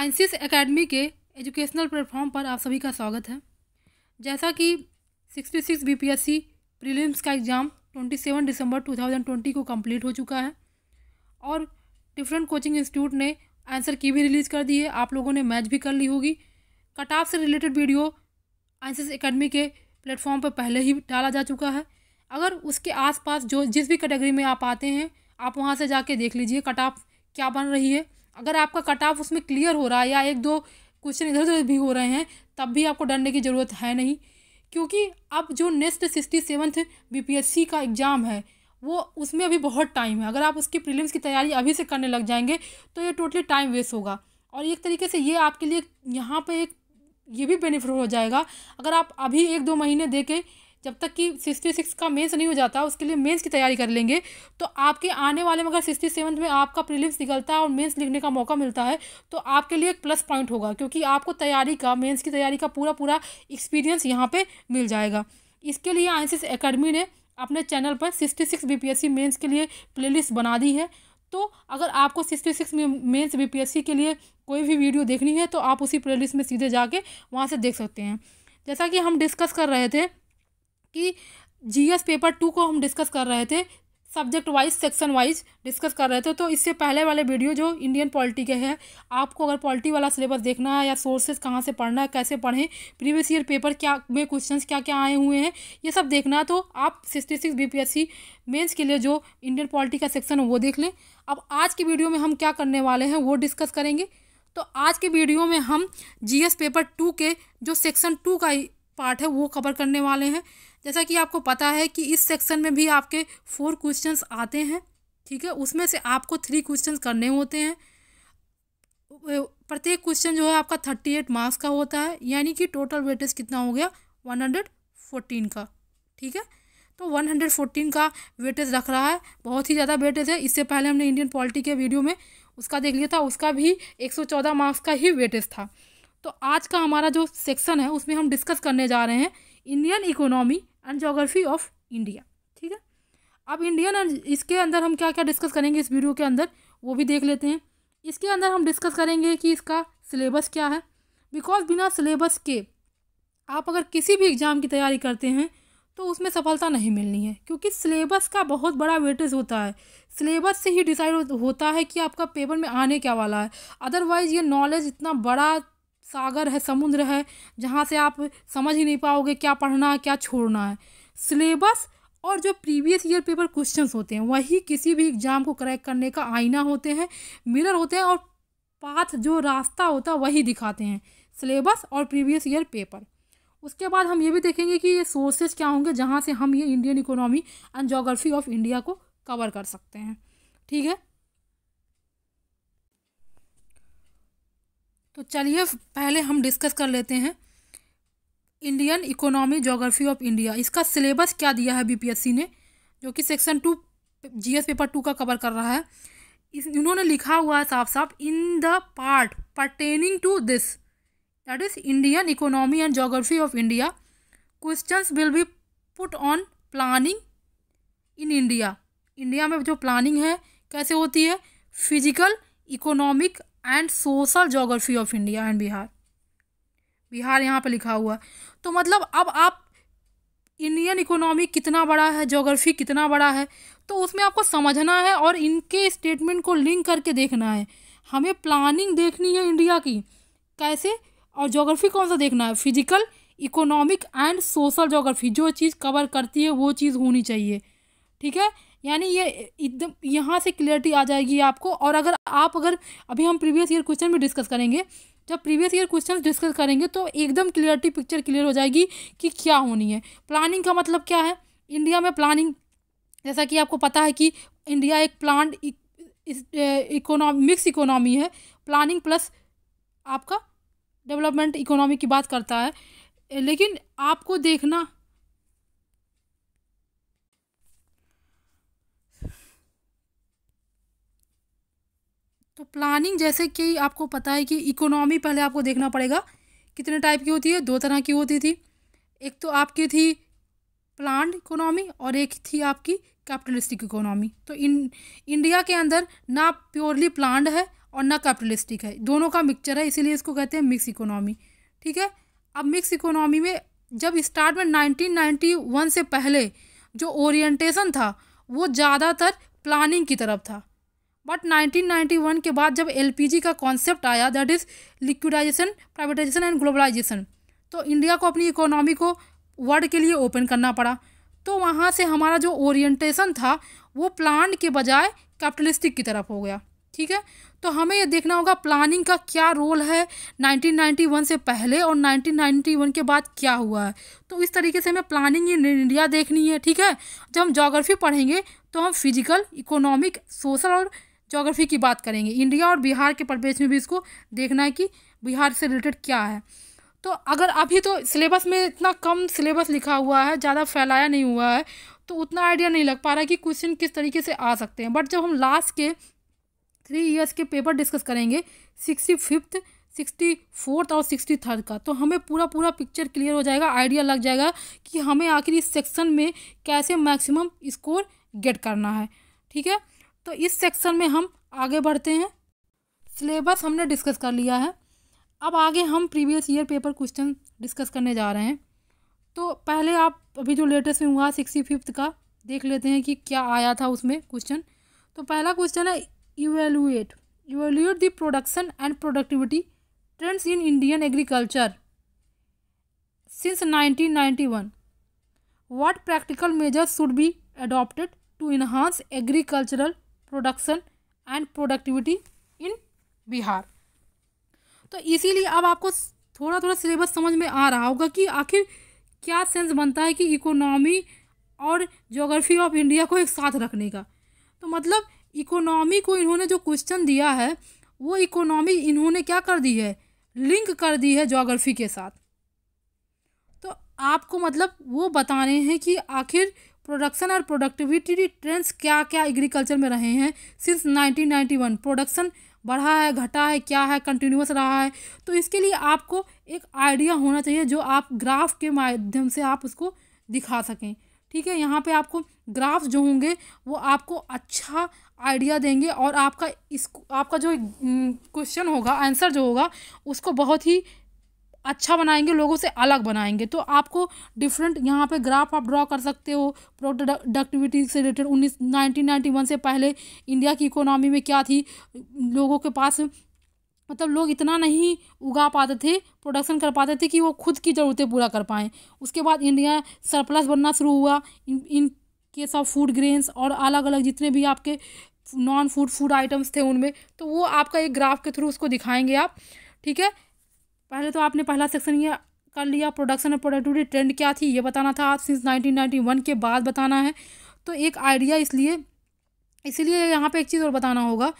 आइंसिस academy के educational platform पर आप सभी का स्वागत है। जैसा कि 66 बीपीएससी प्रीलिम्स का एग्ज़ाम 27 दिसंबर 2020 को कंप्लीट हो चुका है और डिफरेंट कोचिंग इंस्टीट्यूट ने आंसर की भी रिलीज़ कर दी है। आप लोगों ने मैच भी कर ली होगी। कट ऑफ़ से रिलेटेड वीडियो आइंसिस एकेडमी के प्लेटफॉर्म पर पहले ही डाला जा चुका है। अगर उसके आसपास जो जिस भी कैटेगरी में आप आते हैं, आप वहाँ से जाके देख लीजिए कट ऑफ़ क्या बन रही है। अगर आपका कट ऑफ़ उसमें क्लियर हो रहा है या एक दो क्वेश्चन इधर उधर भी हो रहे हैं, तब भी आपको डरने की ज़रूरत है नहीं। क्योंकि अब जो नेक्स्ट सिक्सटी सेवन्थ बी का एग्ज़ाम है, वो उसमें अभी बहुत टाइम है। अगर आप उसकी प्रीलिम्स की तैयारी अभी से करने लग जाएँगे तो ये टोटली टाइम वेस्ट होगा। और एक तरीके से ये आपके लिए यहाँ पे एक, ये भी बेनिफिट हो जाएगा। अगर आप अभी एक दो महीने दे के जब तक कि सिक्सटी सिक्स का मेंस नहीं हो जाता, उसके लिए मेंस की तैयारी कर लेंगे। तो आपके आने वाले में अगर सिक्सटी सेवन में आपका प्रीलिम्स निकलता है और मेंस लिखने का मौका मिलता है तो आपके लिए एक प्लस पॉइंट होगा, क्योंकि आपको तैयारी का मेंस की तैयारी का पूरा पूरा एक्सपीरियंस यहाँ पर मिल जाएगा। इसके लिए आई एकेडमी ने अपने चैनल पर sixty six B C mains के लिए प्लेलिस्ट बना दी है। तो अगर आपको sixty six mains B C के लिए कोई भी वीडियो देखनी है तो आप उसी प्लेलिस्ट में सीधे जाके वहाँ से देख सकते हैं। जैसा कि हम डिस्कस कर रहे थे कि जीएस पेपर टू को हम डिस्कस कर रहे थे, subject wise, section wise discuss कर रहे थे। तो इससे पहले वाले वीडियो जो इंडियन पॉलिटी के हैं, आपको अगर पॉलिटी वाला सिलेबस देखना है या सोर्सेज कहाँ से पढ़ना है, कैसे पढ़ें, प्रीवियस ईयर पेपर क्या में क्वेश्चंस क्या क्या आए हुए हैं, ये सब देखना है तो आप sixty six B P S C mains के लिए जो इंडियन पॉलिटी का सेक्शन है वो देख लें। अब आज की वीडियो में हम क्या करने वाले हैं, वो डिस्कस करेंगे। तो आज के वीडियो में हम जीएस पेपर टू के जो सेक्शन टू का पार्ट है, वो कवर करने वाले हैं। जैसा कि आपको पता है कि इस सेक्शन में भी आपके फोर क्वेश्चन आते हैं, ठीक है? उसमें से आपको थ्री क्वेश्चन करने होते हैं। प्रत्येक क्वेश्चन जो है आपका थर्टी एट मार्क्स का होता है, यानी कि टोटल वेटेज कितना हो गया? वन हंड्रेड फोर्टीन का, ठीक है? तो वन हंड्रेड फोर्टीन का वेटेज रख रहा है। बहुत ही ज़्यादा वेटेज है। इससे पहले हमने इंडियन पॉलिटी के वीडियो में उसका देख लिया था। उसका भी एक सौ चौदह मार्क्स का ही वेटेज था। तो आज का हमारा जो सेक्शन है, उसमें हम डिस्कस करने जा रहे हैं Indian economy and geography of India ठीक है? अब इंडियन एंड इसके अंदर हम क्या क्या डिस्कस करेंगे इस वीडियो के अंदर, वो भी देख लेते हैं। इसके अंदर हम डिस्कस करेंगे कि इसका सिलेबस क्या है। बिकॉज़ बिना सिलेबस के आप अगर किसी भी एग्ज़ाम की तैयारी करते हैं तो उसमें सफलता नहीं मिलनी है, क्योंकि सिलेबस का बहुत बड़ा वेटेज होता है। सिलेबस से ही डिसाइड होता है कि आपका पेपर में आने क्या वाला है। अदरवाइज़ ये नॉलेज इतना बड़ा सागर है, समुद्र है, जहाँ से आप समझ ही नहीं पाओगे क्या पढ़ना है, क्या छोड़ना है। सिलेबस और जो प्रीवियस ईयर पेपर क्वेश्चंस होते हैं, वही किसी भी एग्ज़ाम को क्रैक करने का आईना होते हैं, मिरर होते हैं और पाथ जो रास्ता होता है, वही दिखाते हैं, सिलेबस और प्रीवियस ईयर पेपर। उसके बाद हम ये भी देखेंगे कि ये सोर्सेज क्या होंगे, जहाँ से हम ये Indian economy and geography of India को कवर कर सकते हैं। ठीक है? तो चलिए, पहले हम डिस्कस कर लेते हैं Indian economy geography of India इसका सिलेबस क्या दिया है बीपीएससी ने, जो कि section two GS paper two का कवर कर रहा है। इस, इन्होंने लिखा हुआ है साफ़ साफ़ in the part pertaining to this that is Indian economy and geography of India questions will be put on planning in India India में जो प्लानिंग है, कैसे होती है? Physical economic and social geography of India and Bihar Bihar यहाँ पे लिखा हुआ तो मतलब अब आप इंडियन इकोनॉमी कितना बड़ा है जोग्राफी कितना बड़ा है तो उसमें आपको समझना है और इनके स्टेटमेंट को लिंक करके देखना है। हमें प्लानिंग देखनी है इंडिया की। कैसे? और जोग्राफी कौन सा देखना है? Physical economic and social geography जो चीज़ कवर करती है, वो चीज़ होनी चाहिए। ठीक है? यानी ये एकदम यहाँ से क्लियरिटी आ जाएगी आपको। और अगर आप अगर अभी हम प्रीवियस ईयर क्वेश्चन भी डिस्कस करेंगे, जब प्रीवियस ईयर क्वेश्चन डिस्कस करेंगे तो एकदम क्लियरिटी पिक्चर क्लियर हो जाएगी कि क्या होनी है। प्लानिंग का मतलब क्या है? इंडिया में प्लानिंग, जैसा कि आपको पता है कि इंडिया एक प्लान इकोनॉमी मिक्स इकोनॉमी है। प्लानिंग प्लस आपका डेवलपमेंट इकोनॉमी की बात करता है। लेकिन आपको देखना तो प्लानिंग जैसे कि आपको पता है कि इकोनॉमी पहले आपको देखना पड़ेगा, कितने टाइप की होती है, दो तरह की होती थी। एक तो आपकी थी प्लान्ड इकोनॉमी और एक थी आपकी कैपिटलिस्टिक इकोनॉमी तो इन इंडिया के अंदर ना प्योरली प्लान्ड है और ना कैपिटलिस्टिक है। दोनों का मिक्सचर है, इसीलिए इसको कहते हैं मिक्स इकोनॉमी ठीक है? अब मिक्स इकोनॉमी में जब स्टार्ट में 1991 से पहले जो ओरिएंटेशन था, वो ज़्यादातर प्लानिंग की तरफ़ था। बट 1991 के बाद जब एलपीजी का कॉन्सेप्ट आया that is liquidization privatization and globalization तो इंडिया को अपनी इकोनॉमी को वर्ल्ड के लिए ओपन करना पड़ा। तो वहाँ से हमारा जो ओरिएंटेशन था, वो प्लान के बजाय कैपिटलिस्टिक की तरफ़ हो गया। ठीक है? तो हमें ये देखना होगा प्लानिंग का क्या रोल है 1991 से पहले और 1991 के बाद क्या हुआ है। तो इस तरीके से हमें प्लानिंग इन इंडिया देखनी है, ठीक है? जब हम जोग्राफी पढ़ेंगे तो हम फ़िज़िकल इकोनॉमिक सोशल और जोग्राफी की बात करेंगे। इंडिया और बिहार के परिपेक्ष में भी इसको देखना है कि बिहार से रिलेटेड क्या है। तो अगर अभी तो सिलेबस में इतना कम सिलेबस लिखा हुआ है, ज़्यादा फैलाया नहीं हुआ है तो उतना आइडिया नहीं लग पा रहा कि क्वेश्चन किस तरीके से आ सकते हैं। बट जब हम लास्ट के थ्री ईयर्स के पेपर डिस्कस करेंगे सिक्सटी फिफ्थ सिक्सटी फोर्थ और सिक्सटी थर्ड का तो हमें पूरा पूरा पिक्चर क्लियर हो जाएगा आइडिया लग जाएगा कि हमें आखिर इस सेक्शन में कैसे मैक्सिमम स्कोर गेट करना है। ठीक है? तो इस सेक्शन में हम आगे बढ़ते हैं। सिलेबस हमने डिस्कस कर लिया है। अब आगे हम previous year paper question discuss करने जा रहे हैं। तो पहले आप अभी जो लेटेस्ट में हुआ सिक्सटी फिफ्थ का, देख लेते हैं कि क्या आया था उसमें क्वेश्चन तो पहला क्वेश्चन है evaluate evaluate the production and productivity trends in Indian agriculture since 1991 what practical measures should be adopted to enhance agricultural production and productivity in Bihar तो इसीलिए अब आपको थोड़ा थोड़ा सिलेबस समझ में आ रहा होगा कि आखिर क्या सेंस बनता है कि इकोनॉमी और जोग्राफी ऑफ़ इंडिया को एक साथ रखने का। तो मतलब इकोनॉमी को इन्होंने जो क्वेश्चन दिया है, वो इकोनॉमी इन्होंने क्या कर दी है? लिंक कर दी है जोग्राफी के साथ। तो आपको मतलब वो बताने हैं कि आखिर प्रोडक्शन और प्रोडक्टिविटी ट्रेंड्स क्या क्या एग्रीकल्चर में रहे हैं? सिंस 1991 प्रोडक्शन बढ़ा है, घटा है, क्या है? कंटिन्यूस रहा है। तो इसके लिए आपको एक आइडिया होना चाहिए जो आप ग्राफ के माध्यम से आप उसको दिखा सकें। ठीक है, यहाँ पे आपको ग्राफ जो होंगे, वो आपको अच्छा आइडिया देंगे और आपका इस आपका जो क्वेश्चन होगा आंसर जो होगा, उसको बहुत ही अच्छा बनाएँगे, लोगों से अलग बनाएँगे। तो आपको डिफरेंट यहाँ पे ग्राफ आप ड्रॉ कर सकते हो प्रोडक्टिविटी से रिलेटेड उन्नीस नाइनटीन नाइन्टी वन से पहले इंडिया की इकोनॉमी में क्या थी? लोगों के पास मतलब लोग इतना नहीं उगा पाते थे प्रोडक्शन कर पाते थे कि वो खुद की ज़रूरतें पूरा कर पाएँ। उसके बाद इंडिया सरप्लस बनना शुरू हुआ। In in case of food grains और अलग अलग जितने भी आपके नॉन फ़ूड फ़ूड आइटम्स थे उनमें तो वो आपका एक ग्राफ के थ्रू उसको दिखाएँगे आप, ठीक है? पहले तो आपने पहला सेक्शन ये कर लिया प्रोडक्शन और प्रोडक्टिविटी ट्रेंड क्या थी ये बताना था सिंस नाइनटीन नाइन्टी वन के बाद बताना है। तो एक आइडिया इसलिए, इसीलिए यहाँ पे एक चीज़ और बताना होगा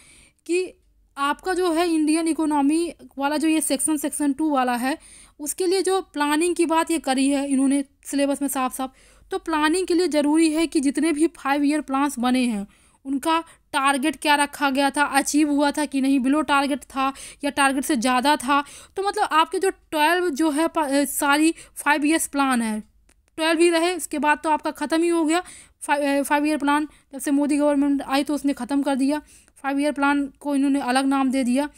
कि आपका जो है इंडियन इकोनॉमी वाला जो ये सेक्शन सेक्शन टू वाला है, उसके लिए जो प्लानिंग की बात ये करी है इन्होंने सिलेबस में साफ़ साफ़ तो प्लानिंग के लिए ज़रूरी है कि जितने भी फाइव ईयर प्लान्स बने हैं, उनका टारगेट क्या रखा गया था? अचीव हुआ था कि नहीं? बिलो टारगेट था या टारगेट से ज़्यादा था? तो मतलब आपके जो ट्वेल्व जो है सारी फाइव ईयर्स प्लान है। ट्वेल्व ही रहे इसके बाद तो आपका ख़त्म ही हो गया। फाइव ईयर प्लान जब से मोदी गवर्नमेंट आई तो उसने ख़त्म कर दिया। फाइव ईयर प्लान को इन्होंने अलग नाम दे दिया।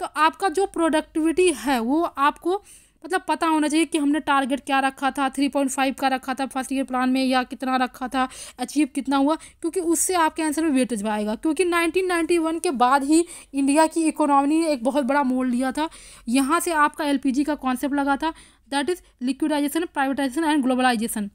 तो आपका जो प्रोडक्टिविटी है, वो आपको मतलब पता होना चाहिए कि हमने टारगेट क्या रखा था थ्री पॉइंट फाइव का रखा था फ़र्स्ट ईयर प्लान में या कितना रखा था अचीव कितना हुआ, क्योंकि उससे आपके आंसर में वेटेज आएगा। क्योंकि नाइनटीन नाइन्टी वन के बाद ही इंडिया की इकोनॉमी ने एक बहुत बड़ा मोल लिया था। यहाँ से आपका एलपीजी का कॉन्सेप्ट लगा था। That is liquidization privatization and globalization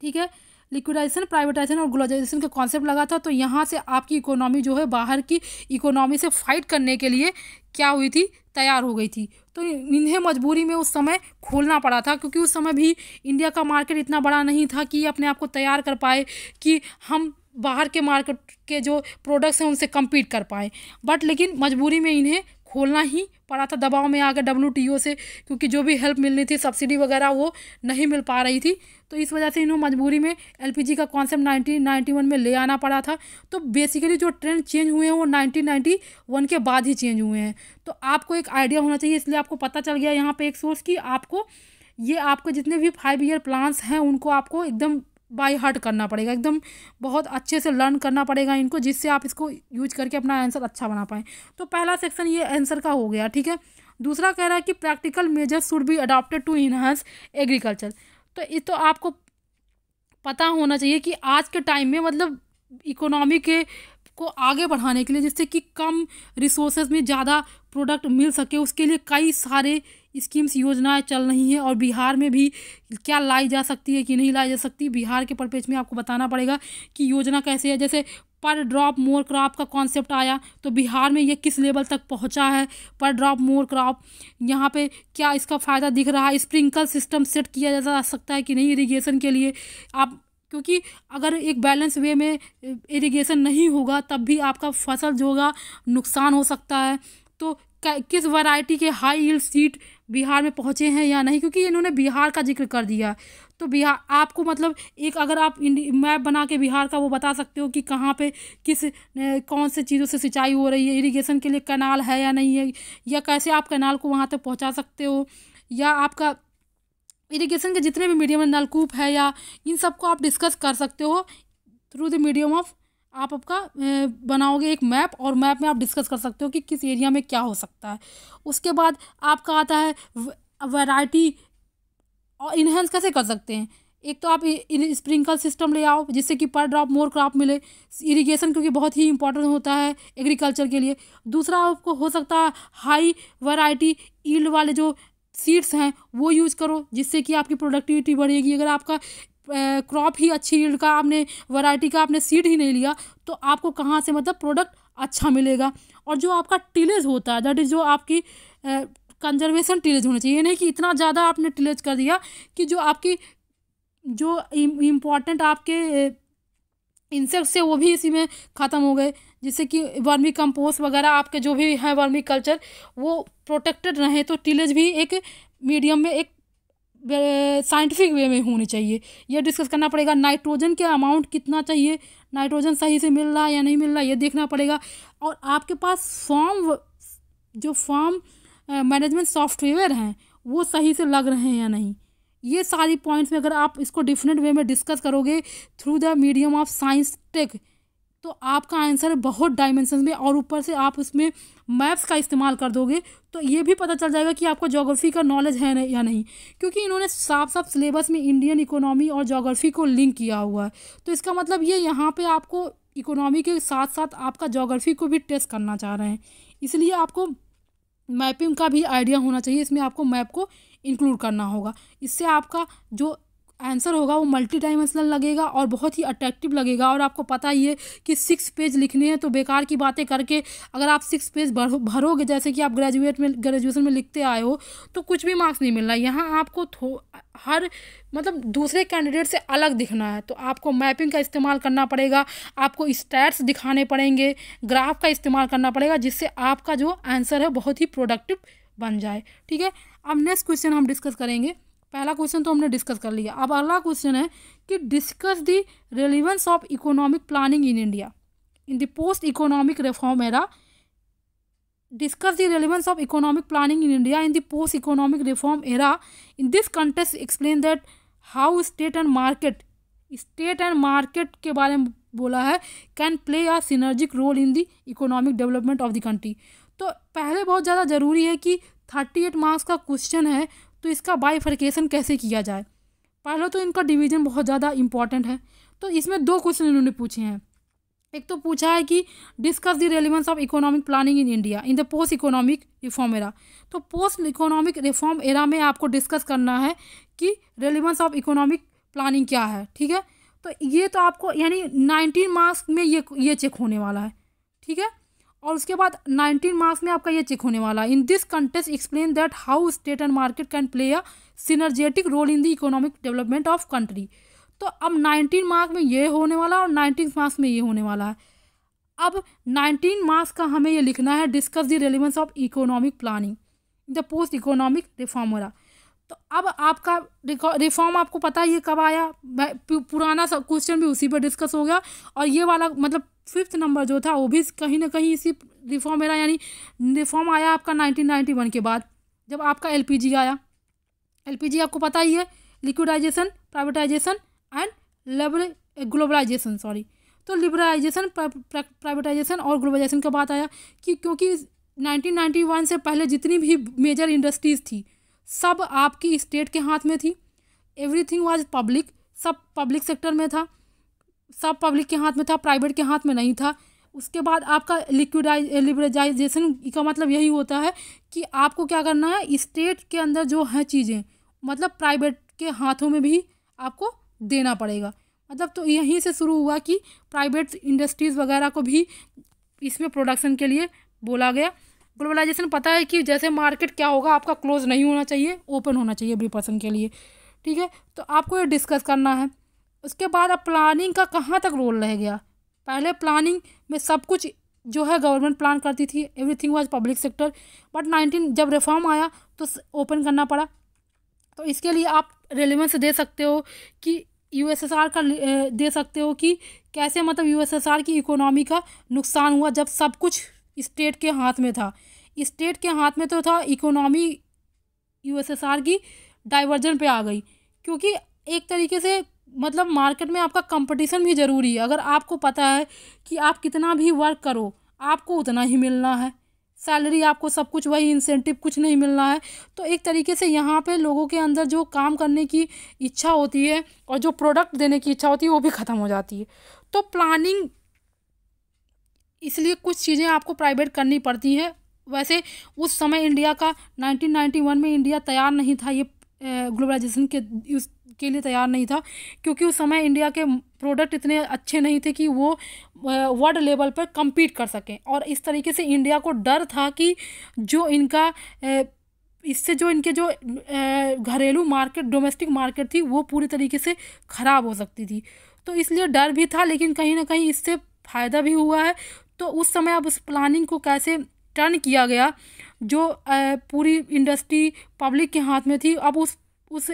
ठीक है? लिक्विडाइजेशन प्राइवेटाइजेशन और ग्लोबलाइजेशन का कॉन्सेप्ट लगा था। तो यहाँ से आपकी इकोनॉमी जो है, बाहर की इकोनॉमी से फाइट करने के लिए क्या हुई थी? तैयार हो गई थी। तो इन्हें मजबूरी में उस समय खोलना पड़ा था, क्योंकि उस समय भी इंडिया का मार्केट इतना बड़ा नहीं था कि अपने आप को तैयार कर पाए, कि हम बाहर के मार्केट के जो प्रोडक्ट्स हैं, उनसे कम्पीट कर पाए। बट लेकिन मजबूरी में इन्हें खोलना ही पड़ा था दबाव में आकर डब्ल्यू टी ओ से, क्योंकि जो भी हेल्प मिलनी थी सब्सिडी वगैरह वो नहीं मिल पा रही थी। तो इस वजह से इन्हों मजबूरी में एलपीजी का कॉन्सेप्ट नाइनटीन नाइन्टी वन में ले आना पड़ा था। तो बेसिकली जो ट्रेंड चेंज हुए हैं, वो नाइनटीन नाइन्टी वन के बाद ही चेंज हुए हैं। तो आपको एक आइडिया होना चाहिए, इसलिए आपको पता चल गया यहाँ पर एक सोर्स कि आपको, ये आपके जितने भी फाइव ईयर प्लान्स हैं, उनको आपको एकदम बाई हार्ट करना पड़ेगा। एकदम बहुत अच्छे से लर्न करना पड़ेगा इनको, जिससे आप इसको यूज़ करके अपना आंसर अच्छा बना पाएँ। तो पहला सेक्शन ये आंसर का हो गया, ठीक है? दूसरा कह रहा है कि practical measures should be adopted to enhance agriculture तो ये तो आपको पता होना चाहिए कि आज के टाइम में मतलब इकोनॉमी के, को आगे बढ़ाने के लिए, जिससे कि कम रिसोर्सेज में ज़्यादा प्रोडक्ट मिल सके, उसके लिए कई सारे स्कीम्स योजनाएँ चल रही हैं और बिहार में भी क्या लाई जा सकती है कि नहीं लाई जा सकती, बिहार के परिपेक्ष में आपको बताना पड़ेगा कि योजना कैसे है। जैसे पर ड्रॉप मोर क्रॉप का कॉन्सेप्ट आया तो बिहार में ये किस लेवल तक पहुँचा है पर ड्रॉप मोर क्रॉप? यहाँ पे क्या इसका फ़ायदा दिख रहा है? स्प्रिंकल सिस्टम सेट किया जा सकता है कि नहीं इरीगेशन के लिए? आप, क्योंकि अगर एक बैलेंस वे में इरीगेशन नहीं होगा, तब भी आपका फ़सल जो होगा नुकसान हो सकता है। तो किस वैरायटी के हाई यील्ड सीट बिहार में पहुँचे हैं या नहीं, क्योंकि इन्होंने बिहार का ज़िक्र कर दिया। तो बिहार, आपको मतलब एक अगर आप मैप बना के बिहार का वो बता सकते हो कि कहाँ पे किस कौन से चीज़ों से सिंचाई हो रही है, इरिगेशन के लिए कैनाल है या नहीं है, या कैसे आप कैनाल को वहाँ तक पहुँचा सकते हो, या आपका इरिगेशन के जितने भी मीडियम नलकूप है या इन सबको आप डिस्कस कर सकते हो थ्रू द मीडियम ऑफ़ आप आपका बनाओगे एक मैप और मैप में आप डिस्कस कर सकते हो कि किस एरिया में क्या हो सकता है। उसके बाद आपका आता है वैरायटी और इन्हेंस कैसे कर सकते हैं? एक तो आप स्प्रिंकल सिस्टम ले आओ, जिससे कि पर ड्रॉप मोर क्रॉप मिले। इरिगेशन क्योंकि बहुत ही इंपॉर्टेंट होता है एग्रीकल्चर के लिए। दूसरा आपको हो सकता है हाई वैरायटी ईल्ड वाले जो सीड्स हैं, वो यूज़ करो, जिससे कि आपकी प्रोडक्टिविटी बढ़ेगी। अगर आपका क्रॉप ही अच्छी ईल्ड का आपने वैरायटी का आपने सीड ही नहीं लिया तो आपको कहाँ से मतलब प्रोडक्ट अच्छा मिलेगा? और जो आपका टिलेज होता है दैट इज़ जो आपकी कंजर्वेशन टिलेज होना चाहिए नहीं कि इतना ज़्यादा आपने टिलेज कर दिया कि जो आपकी, जो इम्पोर्टेंट आपके इंसेक्ट्स से वो भी इसी में ख़त्म हो गए। जिससे कि वर्मी कंपोस्ट वगैरह आपके जो भी है वर्मी कल्चर वो प्रोटेक्टेड रहे तो टिलेज भी एक मीडियम में एक साइंटिफिक वे में होनी चाहिए। यह डिस्कस करना पड़ेगा नाइट्रोजन के अमाउंट कितना चाहिए नाइट्रोजन सही से मिल रहा है या नहीं मिल रहा है ये देखना पड़ेगा। और आपके पास फॉर्म जो फॉर्म मैनेजमेंट सॉफ्टवेयर हैं, वो सही से लग रहे हैं या नहीं? ये सारी पॉइंट्स में अगर आप इसको डिफरेंट वे में डिस्कस करोगे through the medium of science tech तो आपका आंसर बहुत डायमेंशन में और ऊपर से आप उसमें मैप्स का इस्तेमाल कर दोगे तो ये भी पता चल जाएगा कि आपको जोग्राफ़ी का नॉलेज है नहीं या नहीं। क्योंकि इन्होंने साफ़ साफ़ सिलेबस में इंडियन इकोनॉमी और जोग्राफ़ी को लिंक किया हुआ है। तो इसका मतलब ये, यहाँ पे आपको इकोनॉमी के साथ साथ आपका जोग्राफ़ी को भी टेस्ट करना चाह रहे हैं। इसलिए आपको मैपिंग का भी आइडिया होना चाहिए, इसमें आपको मैप को इंक्लूड करना होगा। इससे आपका जो आंसर होगा, वो मल्टी डायमेंशनल लगेगा और बहुत ही अट्रैक्टिव लगेगा। और आपको पता ही है कि सिक्स पेज लिखने हैं तो बेकार की बातें करके अगर आप सिक्स पेज भरोगे, जैसे कि आप ग्रेजुएट में ग्रेजुएशन में लिखते आए हो तो कुछ भी मार्क्स नहीं मिल रहा यहाँ आपको हर मतलब दूसरे कैंडिडेट से अलग दिखना है तो आपको मैपिंग का इस्तेमाल करना पड़ेगा, आपको स्टैट्स दिखाने पड़ेंगे ग्राफ का इस्तेमाल करना पड़ेगा, जिससे आपका जो आंसर है, बहुत ही प्रोडक्टिव बन जाए। ठीक है? अब नेक्स्ट क्वेश्चन हम डिस्कस करेंगे। पहला क्वेश्चन तो हमने डिस्कस कर लिया। अब अगला क्वेश्चन है कि discuss the relevance of economic planning in India in the post economic reform era discuss the relevance of economic planning in India in the post economic reform era in this context explain that how state and market state and market के बारे में बोला है can play a synergic role in the economic development of the country तो पहले बहुत ज़्यादा ज़रूरी है कि थर्टी एट मार्क्स का क्वेश्चन है तो इसका बाइफर्केशन कैसे किया जाए? पहले तो इनका डिवीज़न बहुत ज़्यादा इंपॉर्टेंट है। तो इसमें दो क्वेश्चन इन्होंने पूछे हैं। एक तो पूछा है कि discuss the relevance of economic planning in India in the post economic reform era तो पोस्ट इकोनॉमिक रिफॉर्म एरा में आपको डिस्कस करना है कि रेलिवेंस ऑफ़ इकोनॉमिक प्लानिंग क्या है, ठीक है? तो ये तो आपको, यानी नाइनटीन मार्क्स में ये ये चेक होने वाला है, ठीक है? और उसके बाद नाइनटीन मार्क्स में आपका ये चेक होने वाला है। In this context explain that how state and market can play a synergetic role in the economic development of country तो अब नाइनटीन मार्क्स में ये होने वाला और नाइनटीन मार्क्स में ये होने वाला है। अब नाइनटीन मार्क्स का हमें ये लिखना है discuss the relevance of economic planning the post economic reform era तो अब आपका रिफॉर्म आपको पता है ये कब आया? पुराना क्वेश्चन भी उसी पर डिस्कस हो गया। और ये वाला मतलब फिफ्थ नंबर जो था, वो भी कहीं ना कहीं इसी रिफॉर्म मेरा यानी रिफॉर्म आया आपका नाइनटीन नाइन्टी वन के बाद, जब आपका एलपीजी आया। एलपीजी आपको पता ही है liquidization privatization and labour globalization sorry तो लिबरलाइजेशन प्राइवेटाइजेशन और ग्लोबलाइजेशन का बात आया कि क्योंकि 1991 से पहले जितनी भी मेजर इंडस्ट्रीज़ थी, सब आपकी स्टेट के हाथ में थी। एवरीथिंग वाज पब्लिक सब पब्लिक सेक्टर में था। सब पब्लिक के हाथ में था प्राइवेट के हाथ में नहीं था। उसके बाद आपका लिक्विडाइज लिबरलाइजेशन का मतलब यही होता है कि आपको क्या करना है स्टेट के अंदर जो है चीज़ें मतलब प्राइवेट के हाथों में भी आपको देना पड़ेगा। मतलब तो यहीं से शुरू हुआ कि प्राइवेट इंडस्ट्रीज़ वगैरह को भी इसमें प्रोडक्शन के लिए बोला गया। ग्लोबलाइजेशन पता है कि जैसे मार्केट क्या होगा, आपका क्लोज नहीं होना चाहिए ओपन होना चाहिए एवरी पर्सन के लिए। ठीक है तो आपको ये डिस्कस करना है। उसके बाद अब प्लानिंग का कहाँ तक रोल रह गया? पहले प्लानिंग में सब कुछ जो है गवर्नमेंट प्लान करती थी everything was public sector but nineteen जब रिफॉर्म आया तो ओपन करना पड़ा। तो इसके लिए आप रेलिवेंस दे सकते हो कि यूएसएसआर का दे सकते हो कि कैसे मतलब यूएसएसआर की इकोनॉमी का नुकसान हुआ जब सब कुछ स्टेट के हाथ में था। स्टेट के हाथ में तो था इकोनॉमी यूएसएसआर की डाइवर्जन पे आ गई, क्योंकि एक तरीके से मतलब मार्केट में आपका कंपटीशन भी ज़रूरी है। अगर आपको पता है कि आप कितना भी वर्क करो, आपको उतना ही मिलना है। सैलरी आपको सब कुछ, वही इंसेंटिव कुछ नहीं मिलना है। तो एक तरीके से यहाँ पे लोगों के अंदर जो काम करने की इच्छा होती है और जो प्रोडक्ट देने की इच्छा होती है, वो भी ख़त्म हो जाती है। तो प्लानिंग, इसलिए कुछ चीज़ें आपको प्राइवेट करनी पड़ती है। वैसे उस समय इंडिया का 1991 में इंडिया तैयार नहीं था ये ग्लोबलाइजेशन के के लिए तैयार नहीं था, क्योंकि उस समय इंडिया के प्रोडक्ट इतने अच्छे नहीं थे कि वो वर्ल्ड लेवल पर compete कर सकें। और इस तरीके से इंडिया को डर था कि जो इनका इससे जो इनके जो घरेलू मार्केट डोमेस्टिक मार्केट थी, वो पूरी तरीके से ख़राब हो सकती थी। तो इसलिए डर भी था, लेकिन कहीं ना कहीं इससे फ़ायदा भी हुआ है। तो उस समय अब उस प्लानिंग को कैसे टर्न किया गया, जो पूरी इंडस्ट्री पब्लिक के हाथ में थी, अब उस उस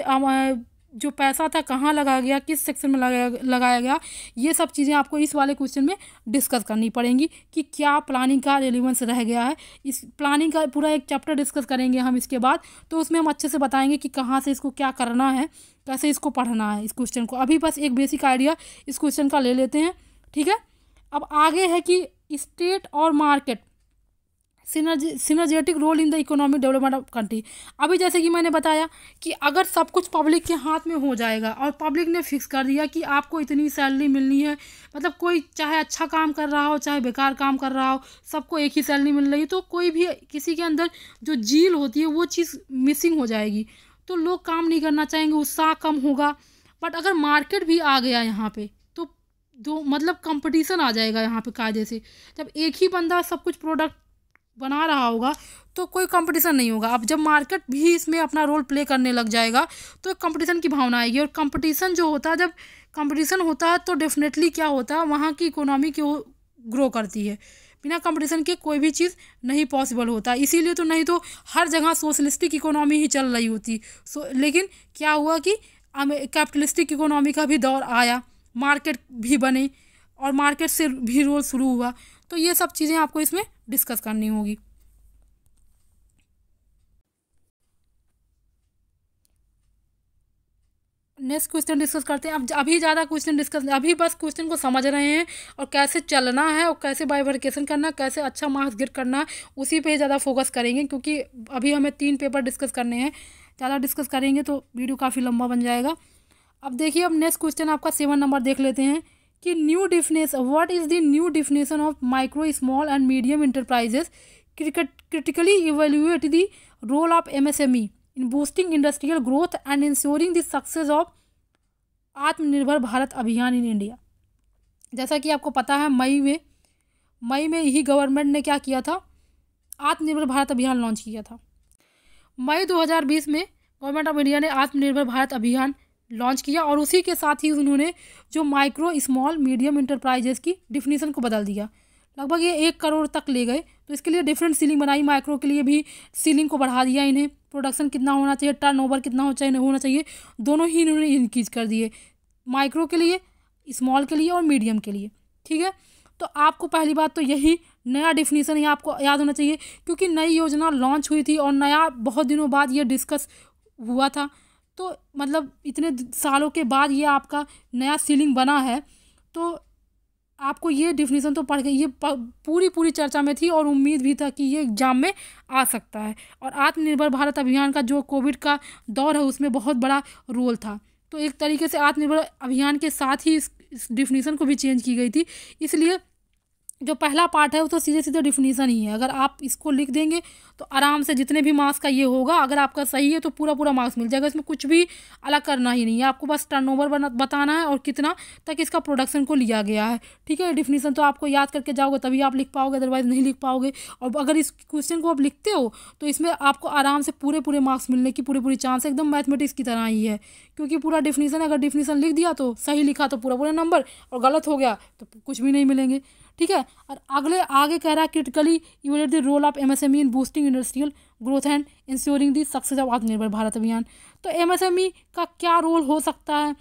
जो पैसा था, कहाँ लगाया गया, किस सेक्शन में लगाया लगाया गया, ये सब चीज़ें आपको इस वाले क्वेश्चन में डिस्कस करनी पड़ेंगी कि क्या प्लानिंग का रेलिवेंस रह गया है। इस प्लानिंग का पूरा एक चैप्टर डिस्कस करेंगे हम इसके बाद तो उसमें हम अच्छे से बताएँगे कि कहाँ से इसको क्या करना है, कैसे इसको पढ़ना है इस क्वेश्चन को। अभी बस एक बेसिक आइडिया इस क्वेश्चन का ले लेते हैं, ठीक है? अब आगे है कि स्टेट और market synergetic role in the economic development of country अभी जैसे कि मैंने बताया कि अगर सब कुछ पब्लिक के हाथ में हो जाएगा और पब्लिक ने फिक्स कर दिया कि आपको इतनी सैलरी मिलनी है मतलब कोई चाहे अच्छा काम कर रहा हो, चाहे बेकार काम कर रहा हो, सबको एक ही सैलरी मिल रही है तो कोई भी किसी के अंदर जो झील होती है, वो चीज़ मिसिंग हो जाएगी। तो लोग काम नहीं करना चाहेंगे, उत्साह कम होगा। बट अगर मार्केट भी आ गया यहाँ पे तो जो मतलब कंपटीशन आ जाएगा यहाँ पे कायदे से। जब एक ही बंदा सब कुछ प्रोडक्ट बना रहा होगा तो कोई कंपटीशन नहीं होगा। अब जब मार्केट भी इसमें अपना रोल प्ले करने लग जाएगा तो कंपटीशन की भावना आएगी। और कंपटीशन जो होता है, जब कंपटीशन होता है तो डेफिनेटली क्या होता है, वहाँ की इकोनॉमी की ग्रो करती है। बिना कंपटीशन के कोई भी चीज़ नहीं पॉसिबल होता। इसीलिए तो नहीं तो हर जगह सोशलिस्टिक इकोनॉमी ही चल रही होती। सो लेकिन क्या हुआ कि कैपिटलिस्टिक इकोनॉमी का भी दौर आया मार्केट भी बने, और मार्केट से भी रोल शुरू हुआ। तो ये सब चीज़ें आपको इसमें डिस्कस करनी होगी। नेक्स्ट क्वेश्चन डिस्कस करते हैं। अब अभी ज़्यादा क्वेश्चन डिस्कस, अभी बस क्वेश्चन को समझ रहे हैं और कैसे चलना है और कैसे बाइवर्केशन करना, कैसे अच्छा मार्क्स गेट करना, उसी पे ज़्यादा फोकस करेंगे क्योंकि अभी हमें तीन पेपर डिस्कस करने हैं। ज़्यादा डिस्कस करेंगे तो वीडियो काफ़ी लंबा बन जाएगा। अब देखिए, अब नेक्स्ट क्वेश्चन आपका सेवन नंबर देख लेते हैं। कि new definition what is the new definition of micro small and medium enterprises critically evaluate the role of MSME in boosting industrial growth and ensuring the success of Atmanirbhar Bharat Abhiyan in India जैसा कि आपको पता है, मई में मई में ही government ने क्या किया था? आत्मनिर्भर भारत अभियान लॉन्च किया था। मई 2020 में गवर्नमेंट ऑफ़ इंडिया ने आत्मनिर्भर भारत अभियान लॉन्च किया और उसी के साथ ही उन्होंने जो माइक्रो स्मॉल मीडियम इंटरप्राइजेस की डिफिनीसन को बदल दिया। लगभग ये एक करोड़ तक ले गए। तो इसके लिए डिफरेंट सीलिंग बनाई। माइक्रो के लिए भी सीलिंग को बढ़ा दिया इन्हें। प्रोडक्शन कितना होना चाहिए टर्न ओवर कितना हो चाहिए, होना चाहिए, दोनों ही इन्होंने इंक्रीज कर दिए। माइक्रो के लिए, स्मॉल के लिए और मीडियम के लिए। ठीक है? तो आपको पहली बात तो यही नया डिफिनीसन ही आपको याद होना चाहिए, क्योंकि नई योजना लॉन्च हुई थी और नया बहुत दिनों बाद ये डिस्कस हुआ था। तो मतलब इतने सालों के बाद ये आपका नया सीलिंग बना है तो आपको ये डिफिनीसन तो पढ़ के ये पूरी पूरी चर्चा में थी और उम्मीद भी था कि ये एग्ज़ाम में आ सकता है। और आत्मनिर्भर भारत अभियान का जो कोविड का दौर है उसमें बहुत बड़ा रोल था। तो एक तरीके से आत्मनिर्भर अभियान के साथ ही इस, इस डिफिनीसन को भी चेंज की गई थी। इसलिए जो पहला पार्ट है वो तो सीधे सीधे डिफिनीसन ही है। अगर आप इसको लिख देंगे तो आराम से जितने भी मार्क्स का ये होगा, अगर आपका सही है तो पूरा पूरा मार्क्स मिल जाएगा। इसमें कुछ भी अलग करना ही नहीं है। आपको बस टर्न टर्नओवर बताना है और कितना तक इसका प्रोडक्शन को लिया गया है। ठीक है? डिफिनीसन तो आपको याद करके जाओगे, तभी आप लिख पाओगे अदरवाइज़ नहीं लिख पाओगे। और अगर इस क्वेश्चन को आप लिखते हो तो इसमें आपको आराम से पूरे पूरे मार्क्स मिलने की पूरी पूरी चांस एकदम मैथमेटिक्स की तरह ही है। क्योंकि पूरा डिफिनीसन अगर डिफिनीसन लिख दिया तो सही लिखा तो पूरा पूरा नंबर और गलत हो गया तो कुछ भी नहीं मिलेंगे। ठीक है? और अगले आगे कह रहा है critically evaluate the role of MSME in boosting industrial growth and ensuring the success of Atmanirbhar Bharat Abhiyan. तो एमएसएमई का क्या रोल हो सकता है?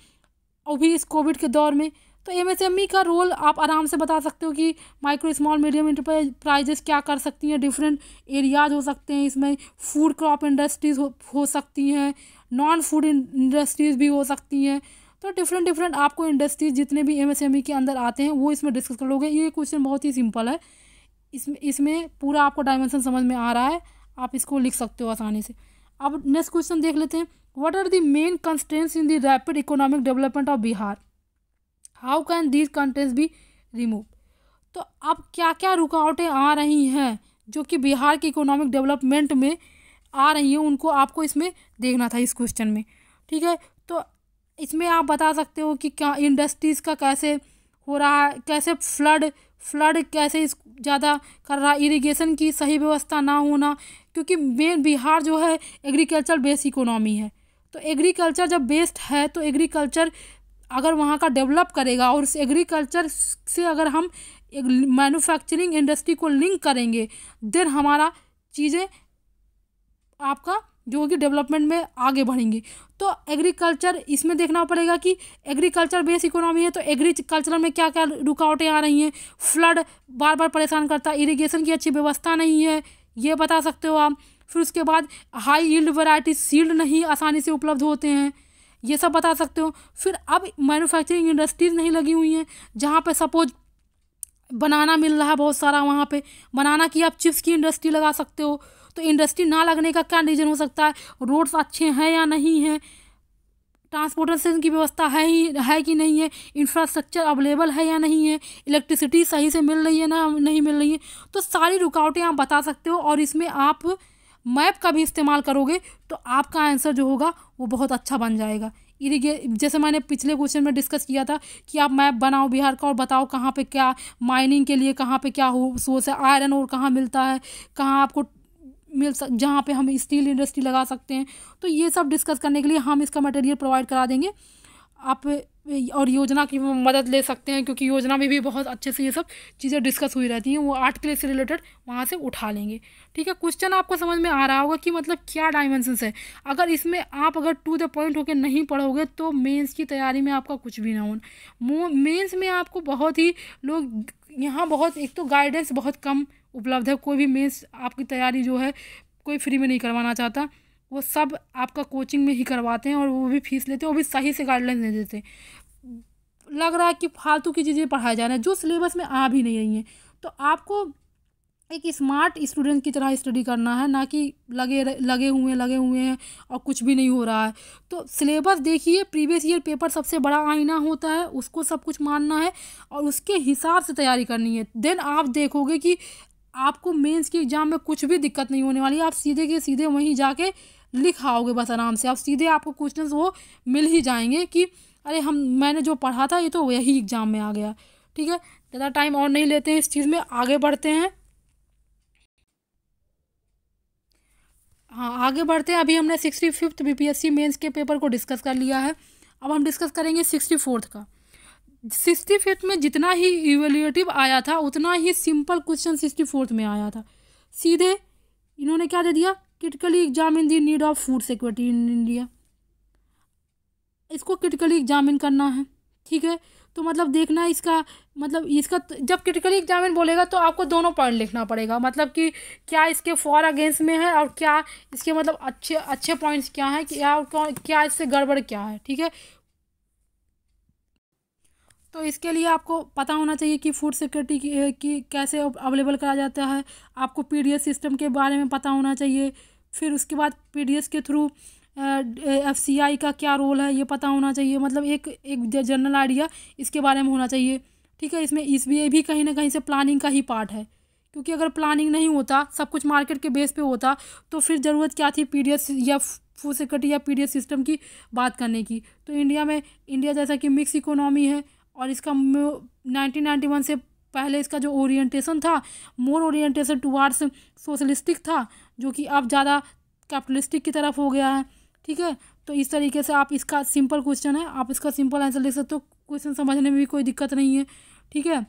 अभी इस कोविड के दौर में तो एमएसएमई का रोल आप आराम से बता सकते हो कि माइक्रो स्मॉल मीडियम इंटरप्राइजेस क्या कर सकती हैं? डिफरेंट एरियाज़ हो सकते हैं इसमें। फ़ूड क्रॉप इंडस्ट्रीज़ हो, हो सकती हैं। नॉन फ़ूड इंडस्ट्रीज़ भी हो सकती हैं। तो डिफरेंट डिफरेंट आपको इंडस्ट्रीज़ जितने भी एमएसएमई के अंदर आते हैं, वो इसमें डिस्कस कर लोगे। ये क्वेश्चन बहुत ही सिंपल है। इसमें इसमें पूरा आपको डायमेंशन समझ में आ रहा है। आप इसको लिख सकते हो आसानी से। अब नेक्स्ट क्वेश्चन देख लेते हैं। What are the main constraints in the rapid economic development of Bihar how can these constraints be remove तो अब क्या क्या रुकावटें आ रही हैं जो कि बिहार के इकोनॉमिक डेवलपमेंट में आ रही हैं, उनको आपको इसमें देखना था इस क्वेश्चन में। ठीक है? इसमें आप बता सकते हो कि क्या इंडस्ट्रीज़ का कैसे हो रहा है, कैसे फ्लड फ्लड कैसे इस ज़्यादा कर रहा इरिगेशन की सही व्यवस्था ना होना, क्योंकि मेन बिहार जो है एग्रीकल्चर बेस्ड इकोनॉमी है। तो एग्रीकल्चर जब बेस्ड है तो एग्रीकल्चर अगर वहाँ का डेवलप करेगा और उस एग्रीकल्चर से अगर हम एक मैन्युफैक्चरिंग इंडस्ट्री को लिंक करेंगे देन हमारा चीज़ें आपका जो कि डेवलपमेंट में आगे बढ़ेंगी। तो एग्रीकल्चर, इसमें देखना पड़ेगा कि एग्रीकल्चर बेस इकोनॉमी है तो एग्रीकल्चर में क्या क्या रुकावटें आ रही हैं? फ्लड बार बार परेशान करता है, इरीगेशन की अच्छी व्यवस्था नहीं है, ये बता सकते हो आप। फिर उसके बाद हाई यील्ड वैरायटी सील्ड नहीं आसानी से उपलब्ध होते हैं, ये सब बता सकते हो। फिर अब मैन्युफैक्चरिंग इंडस्ट्रीज़ नहीं लगी हुई हैं, जहाँ पे सपोज़ बनाना मिल रहा है बहुत सारा, वहाँ पे बनाना की आप चिप्स की इंडस्ट्री लगा सकते हो। तो इंडस्ट्री ना लगने का क्या रीज़न हो सकता है? रोड्स अच्छे हैं या नहीं हैं? ट्रांसपोर्टेशन की व्यवस्था है ही, है कि नहीं है? इंफ्रास्ट्रक्चर अवेलेबल है या नहीं है? इलेक्ट्रिसिटी सही से मिल रही है ना नहीं मिल रही है? तो सारी रुकावटें आप बता सकते हो और इसमें आप मैप का भी इस्तेमाल करोगे तो आपका आंसर जो होगा वो बहुत अच्छा बन जाएगा। इरीगे, जैसे मैंने पिछले क्वेश्चन में डिस्कस किया था कि आप मैप बनाओ बिहार का और बताओ कहाँ पे क्या, माइनिंग के लिए कहाँ पे क्या हो, सोर्स है, आयरन और कहाँ मिलता है, कहाँ आपको मिल सक, जहाँ पे हम स्टील इंडस्ट्री लगा सकते हैं। तो ये सब डिस्कस करने के लिए हम इसका मटेरियल प्रोवाइड करा देंगे। आप, और योजना की मदद ले सकते हैं, क्योंकि योजना में भी बहुत अच्छे से ये सब चीज़ें डिस्कस हुई रहती हैं। वो आर्ट क्लेस से रिलेटेड वहाँ से उठा लेंगे। ठीक है क्वेश्चन आपको समझ में आ रहा होगा कि मतलब क्या डायमेंशंस है। अगर इसमें आप अगर टू द पॉइंट होकर नहीं पढ़ोगे तो मेंस की तैयारी में आपका कुछ भी ना हो। मेंस में आपको बहुत ही लोग, यहाँ बहुत, एक तो गाइडेंस बहुत कम उपलब्ध है, कोई भी मेंस आपकी तैयारी जो है, कोई फ्री में नहीं करवाना चाहता। वो सब आपका कोचिंग में ही करवाते हैं और वो भी फ़ीस लेते हैं, वो भी सही से गाइडलाइन दे देते। हैं लग रहा है कि फालतू की चीज़ें पढ़ाया जा रहा है, जो सिलेबस में आ भी नहीं रही हैं। तो आपको एक स्मार्ट स्टूडेंट की तरह स्टडी करना है, ना कि लगे लगे हुए लगे हुए हैं और कुछ भी नहीं हो रहा है। तो सिलेबस देखिए प्रीवियस ईयर पेपर सबसे बड़ा आईना होता है, उसको सब कुछ मानना है और उसके हिसाब से तैयारी करनी है। देन आप देखोगे कि आपको मेंस के एग्ज़ाम में कुछ भी दिक्कत नहीं होने वाली, आप सीधे के सीधे वहीं जाके लिख आओगे बस आराम से। आप सीधे आपको क्वेश्चंस वो मिल ही जाएँगे कि, अरे हम, मैंने जो पढ़ा था, ये तो वही एग्ज़ाम में आ गया। ठीक है? ज़्यादा टाइम और नहीं लेते हैं इस चीज़ में, आगे बढ़ते हैं। हाँ आगे बढ़ते हैं। अभी हमने sixty fifth B P S C mains के पेपर को डिस्कस कर लिया है। अब हम डिस्कस करेंगे सिक्सटी फोर्थ का। सिक्सटी फिफ्थ में जितना ही इवेल्यूटिव आया था, उतना ही सिंपल क्वेश्चन सिक्सटी फोर्थ में आया था। सीधे इन्होंने क्या दे दिया? Critically examine the need of food security in India इसको क्रिटिकली एग्जामिन करना है, ठीक है? तो मतलब देखना है इसका मतलब इसका जब क्रिटिकली एग्जामिन बोलेगा तो आपको दोनों पॉइंट लिखना पड़ेगा। मतलब कि क्या इसके फॉर अगेंस्ट में है और क्या इसके मतलब अच्छे अच्छे पॉइंट्स क्या हैं क्या क्या इससे गड़बड़ क्या है, ठीक है? तो इसके लिए आपको पता होना चाहिए कि फ़ूड सिक्योरिटी की, की कैसे अवेलेबल करा जाता है। आपको पीडीएस सिस्टम के बारे में पता होना चाहिए। फिर उसके बाद पीडीएस के थ्रू एफ़ सी आई का क्या रोल है ये पता होना चाहिए। मतलब एक एक जनरल आइडिया इसके बारे में होना चाहिए। ठीक है इसमें इस भी भी कहीं ना कहीं से प्लानिंग का ही पार्ट है। क्योंकि अगर प्लानिंग नहीं होता सब कुछ मार्केट के बेस पे होता तो फिर ज़रूरत क्या थी पीडीएस या फ़ूड सिक्योरिटी या पीडीएस सिस्टम की बात करने की। तो इंडिया में इंडिया जैसा कि मिक्स इकोनॉमी है और इसका नाइनटीन नाइन्टी वन से पहले इसका जो ओरिएंटेशन था मोर ओरिएंटेशन टुवार्ड्स सोशलिस्टिक था, जो कि अब ज़्यादा कैपिटलिस्टिक की तरफ़ हो गया है। ठीक है? तो इस तरीके से आप इसका सिंपल क्वेश्चन है। आप इसका सिंपल आंसर लिख सकते हो। क्वेश्चन समझने में भी कोई दिक्कत नहीं है। ठीक है?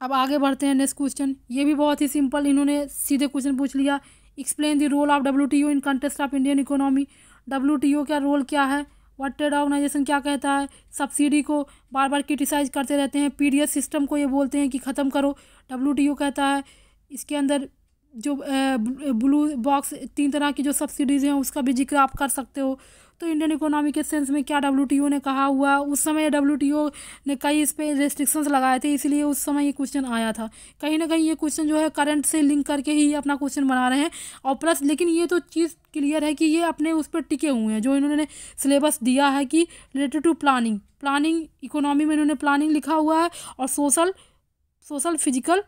अब आगे बढ़ते हैं नेक्स्ट क्वेश्चन ये भी बहुत ही सिंपल इन्होंने सीधे क्वेश्चन पूछ लिया। Explain the role of W T O in context of Indian economy W का रोल क्या है? ट्रेड ऑर्गेनाइजेशन क्या कहता है? सब्सिडी को बार बार क्रिटिसाइज करते रहते हैं। पीडीएस सिस्टम को ये बोलते हैं कि ख़त्म करो। डब्ल्यू कहता है, इसके अंदर जो ब्लू बॉक्स तीन तरह की जो सब्सिडीज़ हैं, उसका भी ज़िक्र आप कर सकते हो। तो इंडियन इकोनॉमी के सेंस में क्या डब्ल्यूटीओ ने कहा हुआ? उस समय डब्ल्यूटीओ ने कई इस पर रेस्ट्रिक्शंस लगाए थे, इसलिए उस समय ये क्वेश्चन आया था। कहीं ना कहीं ये क्वेश्चन जो है करंट से लिंक करके ही अपना क्वेश्चन बना रहे हैं। और प्लस लेकिन ये तो चीज़ क्लियर है कि ये अपने उस पर टिके हुए हैं, जो इन्होंने सिलेबस दिया है कि related to planning planning economy में इन्होंने प्लानिंग लिखा हुआ है और सोशल सोशल फ़िज़िकल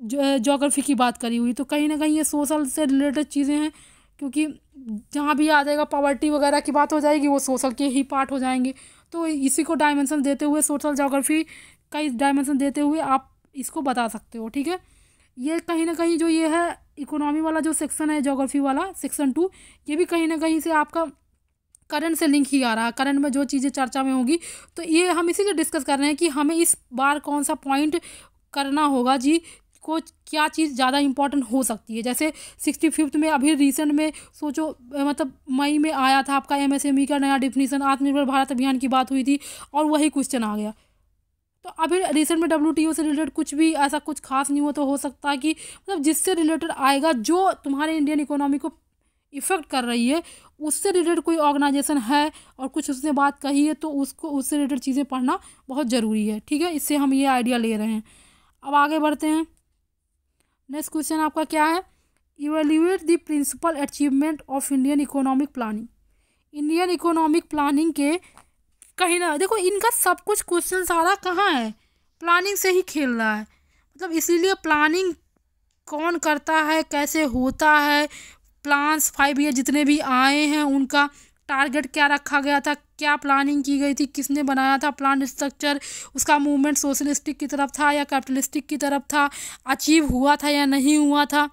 जोग्राफी की बात करी हुई। तो कहीं ना कहीं ये सोशल से रिलेटेड चीज़ें हैं, क्योंकि जहाँ भी आ जाएगा पॉवर्टी वगैरह की बात हो जाएगी, वो सोशल के ही पार्ट हो जाएँगे। तो इसी को डायमेंशन देते हुए सोशल जोग्राफी का इस डायमेंशन देते हुए आप इसको बता सकते हो, ठीक है? ये कहीं ना कहीं जो ये है इकोनॉमी वाला जो सेक्शन है जोग्राफी वाला सेक्शन टू ये भी कहीं ना कहीं से आपका करंट से लिंक ही आ रहा है। करंट में जो चीज़ें चर्चा में होगी तो ये हम इसीलिए डिस्कस कर रहे हैं कि हमें इस बार कौन सा पॉइंट करना होगा जी को क्या चीज़ ज़्यादा इंपॉर्टेंट हो सकती है? जैसे सिक्सटी फिफ्थ में अभी रिसेंट में सोचो मतलब मई में आया था आपका एम e का नया डिफिनीसन आत्मनिर्भर भारत अभियान की बात हुई थी और वही क्वेश्चन आ गया। तो अभी रिसेंट में डब्ल्यूटीओ से रिलेटेड कुछ भी ऐसा कुछ खास नहीं हो तो हो सकता है कि मतलब जिससे रिलेटेड आएगा, जो तुम्हारे इंडियन इकोनॉमी को इफ़ेक्ट कर रही है, उससे रिलेटेड कोई ऑर्गेनाइजेशन है और कुछ उसने बात कही है तो उसको, उससे रिलेटेड चीज़ें पढ़ना बहुत ज़रूरी है। ठीक है? इससे हम ये आइडिया ले रहे हैं। अब आगे बढ़ते हैं। नेक्स्ट क्वेश्चन आपका क्या है? Evaluate the principal achievement of Indian economic planning Indian economic planning के कहीं ना, देखो इनका सब कुछ क्वेश्चन सारा कहाँ है? प्लानिंग से ही खेल रहा है। मतलब इसीलिए प्लानिंग कौन करता है, कैसे होता है? प्लान्स फाइव ईयर जितने भी आए हैं, उनका टारगेट क्या रखा गया था, क्या प्लानिंग की गई थी, किसने बनाया था प्लान स्ट्रक्चर, उसका मूवमेंट सोशलिस्टिक की तरफ़ था या कैपिटलिस्टिक की तरफ़ था, अचीव हुआ था या नहीं हुआ था।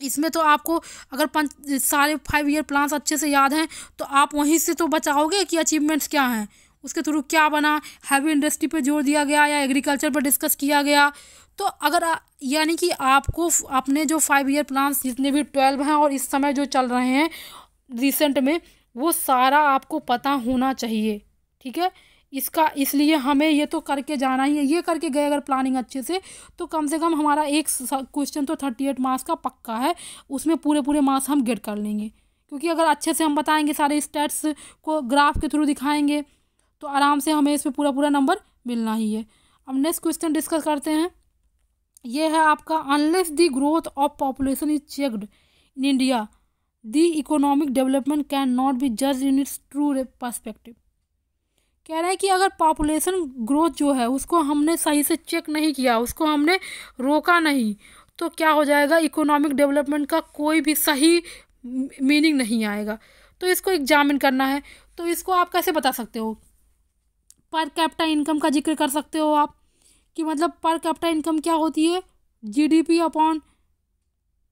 इसमें तो आपको अगर पंच, सारे फाइव ईयर प्लान्स अच्छे से याद हैं तो आप वहीं से तो बचाओगे कि अचीवमेंट्स क्या हैं। उसके थ्रू क्या बना हैवी इंडस्ट्री पे ज़ोर दिया गया या एग्रीकल्चर पर डिस्कस किया गया। तो अगर यानी कि आपको अपने जो फाइव ईयर प्लान्स जितने भी ट्वेल्व हैं और इस समय जो चल रहे हैं रिसेंट में, वो सारा आपको पता होना चाहिए, ठीक है? इसका, इसलिए हमें ये तो करके जाना ही है। ये करके गए अगर प्लानिंग अच्छे से तो कम से कम हमारा एक क्वेश्चन तो थर्टी एट मार्क्स का पक्का है, उसमें पूरे पूरे मार्क्स हम गेट कर लेंगे। क्योंकि अगर अच्छे से हम बताएँगे सारे स्टेट्स को ग्राफ के थ्रू दिखाएँगे तो आराम से हमें इसमें पूरा पूरा नंबर मिलना ही है। अब नेक्स्ट क्वेश्चन डिस्कस करते हैं। ये है आपका unless the growth of population is checked in India the economic development can not be जज इन इट्स ट्रू परस्पेक्टिव कह रहा है कि अगर पॉपुलेशन ग्रोथ जो है, उसको हमने सही से चेक नहीं किया, उसको हमने रोका नहीं तो क्या हो जाएगा? इकोनॉमिक डेवलपमेंट का कोई भी सही मीनिंग नहीं आएगा। तो इसको एग्जामिन करना है। तो इसको आप कैसे बता सकते हो? पर कैपिटा इनकम का ज़िक्र कर सकते हो आप कि मतलब पर कैपिटा इनकम क्या होती है? जीडीपी अपॉन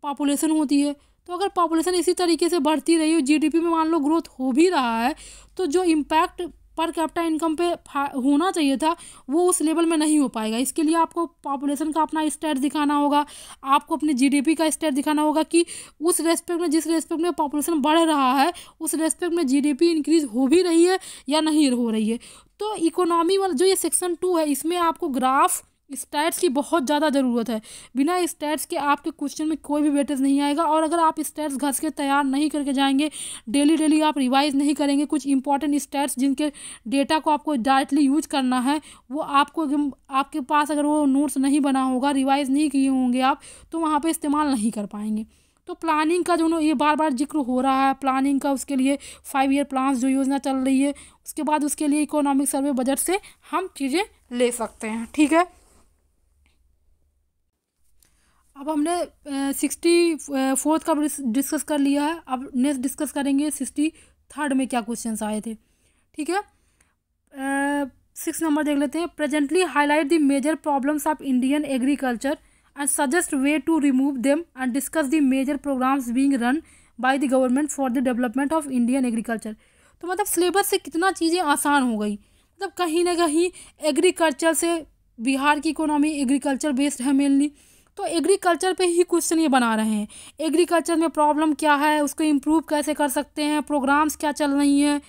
पॉपुलेशन होती है। तो अगर पॉपुलेशन इसी तरीके से बढ़ती रही हो जीडीपी में मान लो ग्रोथ हो भी रहा है तो जो इम्पैक्ट पर कैपिटा इनकम पे होना चाहिए था, वो उस लेवल में नहीं हो पाएगा। इसके लिए आपको पॉपुलेशन का अपना स्टेट दिखाना होगा, आपको अपने जीडीपी का स्टेट दिखाना होगा कि उस रेस्पेक्ट में, जिस रेस्पेक्ट में पॉपुलेशन बढ़ रहा है, उस रेस्पेक्ट में जीडीपी इंक्रीज हो भी रही है या नहीं हो रही है। तो इकोनॉमी वाला, जो ये सेक्शन टू है, इसमें आपको ग्राफ स्टैट्स की बहुत ज़्यादा ज़रूरत है। बिना स्टैट्स के आपके क्वेश्चन में कोई भी वेटेज नहीं आएगा और अगर आप स्टैट्स घस के तैयार नहीं करके जाएँगे, डेली डेली आप रिवाइज नहीं करेंगे कुछ इंपॉर्टेंट स्टैट्स जिनके डेटा को आपको डायरेक्टली यूज़ करना है, वो आपको आपके पास अगर वो नोट्स नहीं बना होगा, रिवाइज नहीं किए होंगे आप तो वहाँ पर इस्तेमाल नहीं कर पाएँगे। तो प्लानिंग का जो ये बार बार ज़िक्र हो रहा है, प्लानिंग का उसके लिए फाइव ईयर प्लान्स जो योजना चल रही है, उसके बाद उसके लिए इकोनॉमिक सर्वे बजट से हम चीज़ें ले सकते हैं, ठीक है? अब हमने सिक्सटी फोर्थ का डिस्कस कर लिया है। अब नेक्स्ट डिस्कस करेंगे सिक्सटी थर्ड में क्या क्वेश्चंस आए थे। ठीक है? सिक्स नंबर देख लेते हैं। Presently highlight the major problems of Indian agriculture and suggest way to remove them and discuss the major programmes being run by the government for the development of Indian agriculture तो मतलब syllabus से कितना चीज़ें आसान हो गई। मतलब कहीं ना कहीं एग्रीकल्चर से बिहार की इकोनॉमी एग्रीकल्चर बेस्ड है मेनली तो एग्रीकल्चर पे ही क्वेश्चन ये बना रहे हैं। एग्रीकल्चर में प्रॉब्लम क्या है? उसको इम्प्रूव कैसे कर सकते हैं? प्रोग्राम्स क्या चल रही हैं?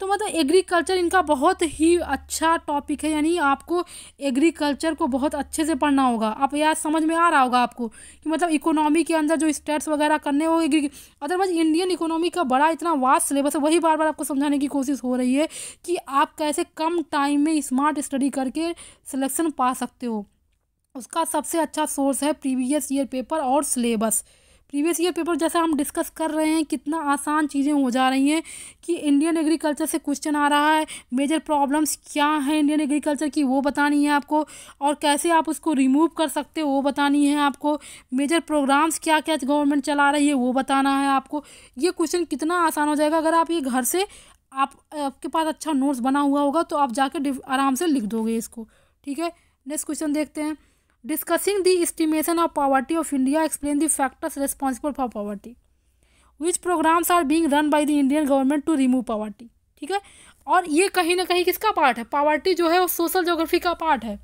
तो मतलब एग्रीकल्चर इनका बहुत ही अच्छा टॉपिक है, यानी आपको एग्रीकल्चर को बहुत अच्छे से पढ़ना होगा। आप यार समझ में आ रहा होगा आपको कि मतलब इकोनॉमी के अंदर जो स्टेट्स वगैरह करने हो एग्री अदरवाइज़ इंडियन इकोनॉमी का बड़ा इतना वास्ट सिलेबस है, वही बार बार आपको समझाने की कोशिश हो रही है कि आप कैसे कम टाइम में स्मार्ट स्टडी करके सिलेक्शन पा सकते हो। उसका सबसे अच्छा सोर्स है प्रीवियस ईयर पेपर और सिलेबस प्रीवियस ईयर पेपर जैसा हम डिस्कस कर रहे हैं, कितना आसान चीज़ें हो जा रही हैं कि इंडियन एग्रीकल्चर से क्वेश्चन आ रहा है मेजर प्रॉब्लम्स क्या हैं इंडियन एग्रीकल्चर की वो बतानी है आपको और कैसे आप उसको रिमूव कर सकते हो वो बतानी है आपको मेजर प्रोग्राम्स क्या क्या गवर्नमेंट चला रही है वो बताना है आपको। ये क्वेश्चन कितना आसान हो जाएगा, अगर आप ये घर से आप, आपके पास अच्छा नोट्स बना हुआ होगा तो आप जाकर आराम से लिख दोगे इसको, ठीक है? नेक्स्ट क्वेश्चन देखते हैं। Discussing the estimation of poverty of India, explain the factors responsible for poverty. Which programs are being run by the Indian government to remove poverty? ठीक है और ये कहीं ना कहीं किसका पार्ट है पावर्टी जो है वो सोशल जोग्राफी का पार्ट है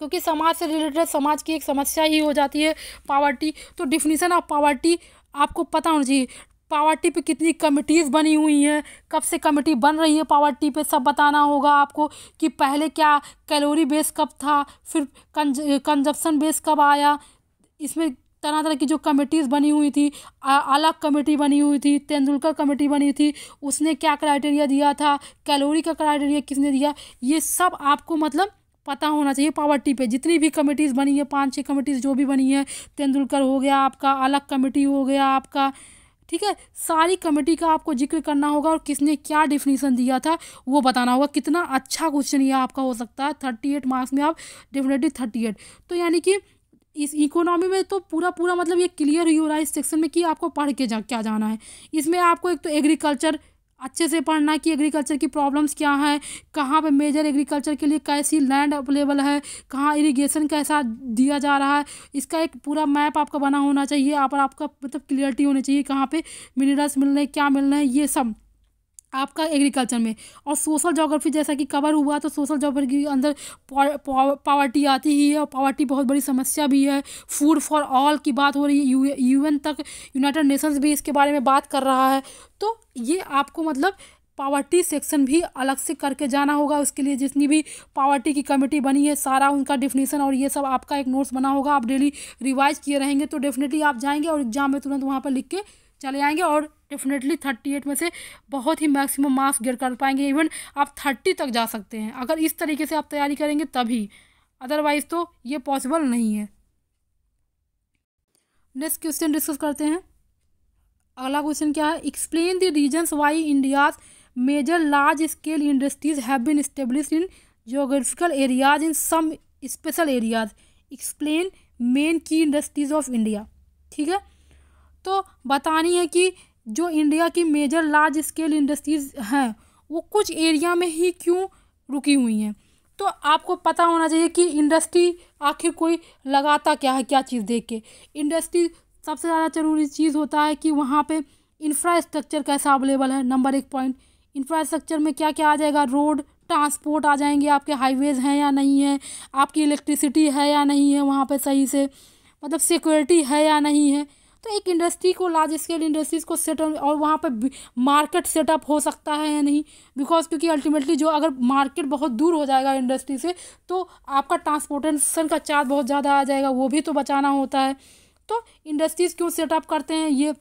क्योंकि समाज से रिलेटेड समाज की एक समस्या ही हो जाती है पावर्टी तो डिफिनीसन ऑफ़ पावर्टी आपको पता होना चाहिए पावर्टी पे कितनी कमिटीज़ बनी हुई हैं, कब से कमेटी बन रही है पावर्टी पे, सब बताना होगा आपको कि पहले क्या कैलोरी बेस कब था, फिर कंज कंजप्शन बेस कब आया, इसमें तरह तरह की जो कमेटीज़ बनी हुई थी अलग कमेटी बनी हुई थी, तेंदुलकर कमेटी बनी थी, उसने क्या क्राइटेरिया दिया था कैलोरी का क्राइटेरिया किसने दिया, ये सब आपको मतलब पता होना चाहिए पावर्टी पे। जितनी भी कमेटीज़ बनी है, पाँच छः कमेटीज़ जो भी बनी है, तेंदुलकर हो गया आपका, अलग कमेटी हो गया आपका ठीक है? सारी कमेटी का आपको ज़िक्र करना होगा और किसने क्या डिफिनीसन दिया था, वो बताना होगा। कितना अच्छा क्वेश्चन ये आपका हो सकता है। थर्टी एट मार्क्स में आप डेफिनेटली थर्टी एट तो यानी कि इस इकोनॉमी में तो पूरा पूरा मतलब ये क्लियर ही हो रहा है इस सेक्शन में कि आपको पढ़ के जा, क्या जाना है। इसमें आपको एक तो एग्रीकल्चर अच्छे से पढ़ना कि एग्रीकल्चर की प्रॉब्लम्स क्या हैं, कहाँ पे मेजर एग्रीकल्चर के लिए कैसी लैंड अवेलेबल है, कहाँ इरिगेशन कैसा दिया जा रहा है, इसका एक पूरा मैप आपका बना होना चाहिए, आप आपका मतलब क्लियरिटी होनी चाहिए कहाँ पे मिनरल्स मिल रहे हैं, क्या मिल रहे हैं, ये सब। आपका एग्रीकल्चर में। और सोशल जोग्राफी जैसा कि कवर हुआ तो सोशल जोग्राफी के अंदर पावर्टी आती ही है और पावर्टी बहुत बड़ी समस्या भी है। फ़ूड फॉर ऑल की बात हो रही है। यू यूएन तक यूनाइटेड नेशंस भी इसके बारे में बात कर रहा है। तो ये आपको मतलब पावर्टी सेक्शन भी अलग से करके जाना होगा। उसके लिए जितनी भी पावर्टी की कमेटी बनी है, सारा उनका डिफिनीसन और ये सब आपका एक नोट्स बना होगा। आप डेली रिवाइज किए रहेंगे तो डेफिनेटली आप जाएँगे और एग्ज़ाम में तुरंत वहाँ पर लिख के चले आएँगे और डेफिनेटली थर्टी एट में से बहुत ही मैक्सिमम मार्क्स गेट कर पाएँगे, इवन आप थर्टी तक जा सकते हैं। अगर इस तरीके से आप तैयारी करेंगे तभी। अदरवाइज़ तो ये पॉसिबल नहीं है। नेक्स्ट क्वेश्चन डिस्कस करते हैं। अगला क्वेश्चन क्या है? Explain the reasons why India's major large scale industries have been establish in geographical areas in some special areas explain main key industries of India ठीक है? तो बतानी है कि जो इंडिया की मेजर लार्ज स्केल इंडस्ट्रीज़ हैं, वो कुछ एरिया में ही क्यों रुकी हुई हैं? तो आपको पता होना चाहिए कि इंडस्ट्री आखिर कोई लगाता क्या है, क्या चीज़ देख के। इंडस्ट्री सबसे ज़्यादा ज़रूरी चीज़ होता है कि वहाँ पे इंफ्रास्ट्रक्चर कैसा अवेलेबल है नंबर एक पॉइंट इंफ्रास्ट्रक्चर में क्या क्या आ जाएगा? रोड ट्रांसपोर्ट आ जाएँगे, आपके हाईवेज़ हैं या नहीं है, आपकी इलेक्ट्रिसिटी है या नहीं है वहाँ पे सही से। मतलब सिक्योरिटी है या नहीं है तो एक इंडस्ट्री को लार्ज स्केल इंडस्ट्रीज़ को सेट और वहाँ पर मार्केट सेटअप हो सकता है या नहीं? बिकॉज़ क्योंकि अल्टीमेटली जो अगर मार्केट बहुत दूर हो जाएगा इंडस्ट्री से तो आपका ट्रांसपोर्टेशन का चार्ज बहुत ज़्यादा आ जाएगा, वो भी तो बचाना होता है। तो इंडस्ट्रीज़ क्यों सेटअप करते हैं? ये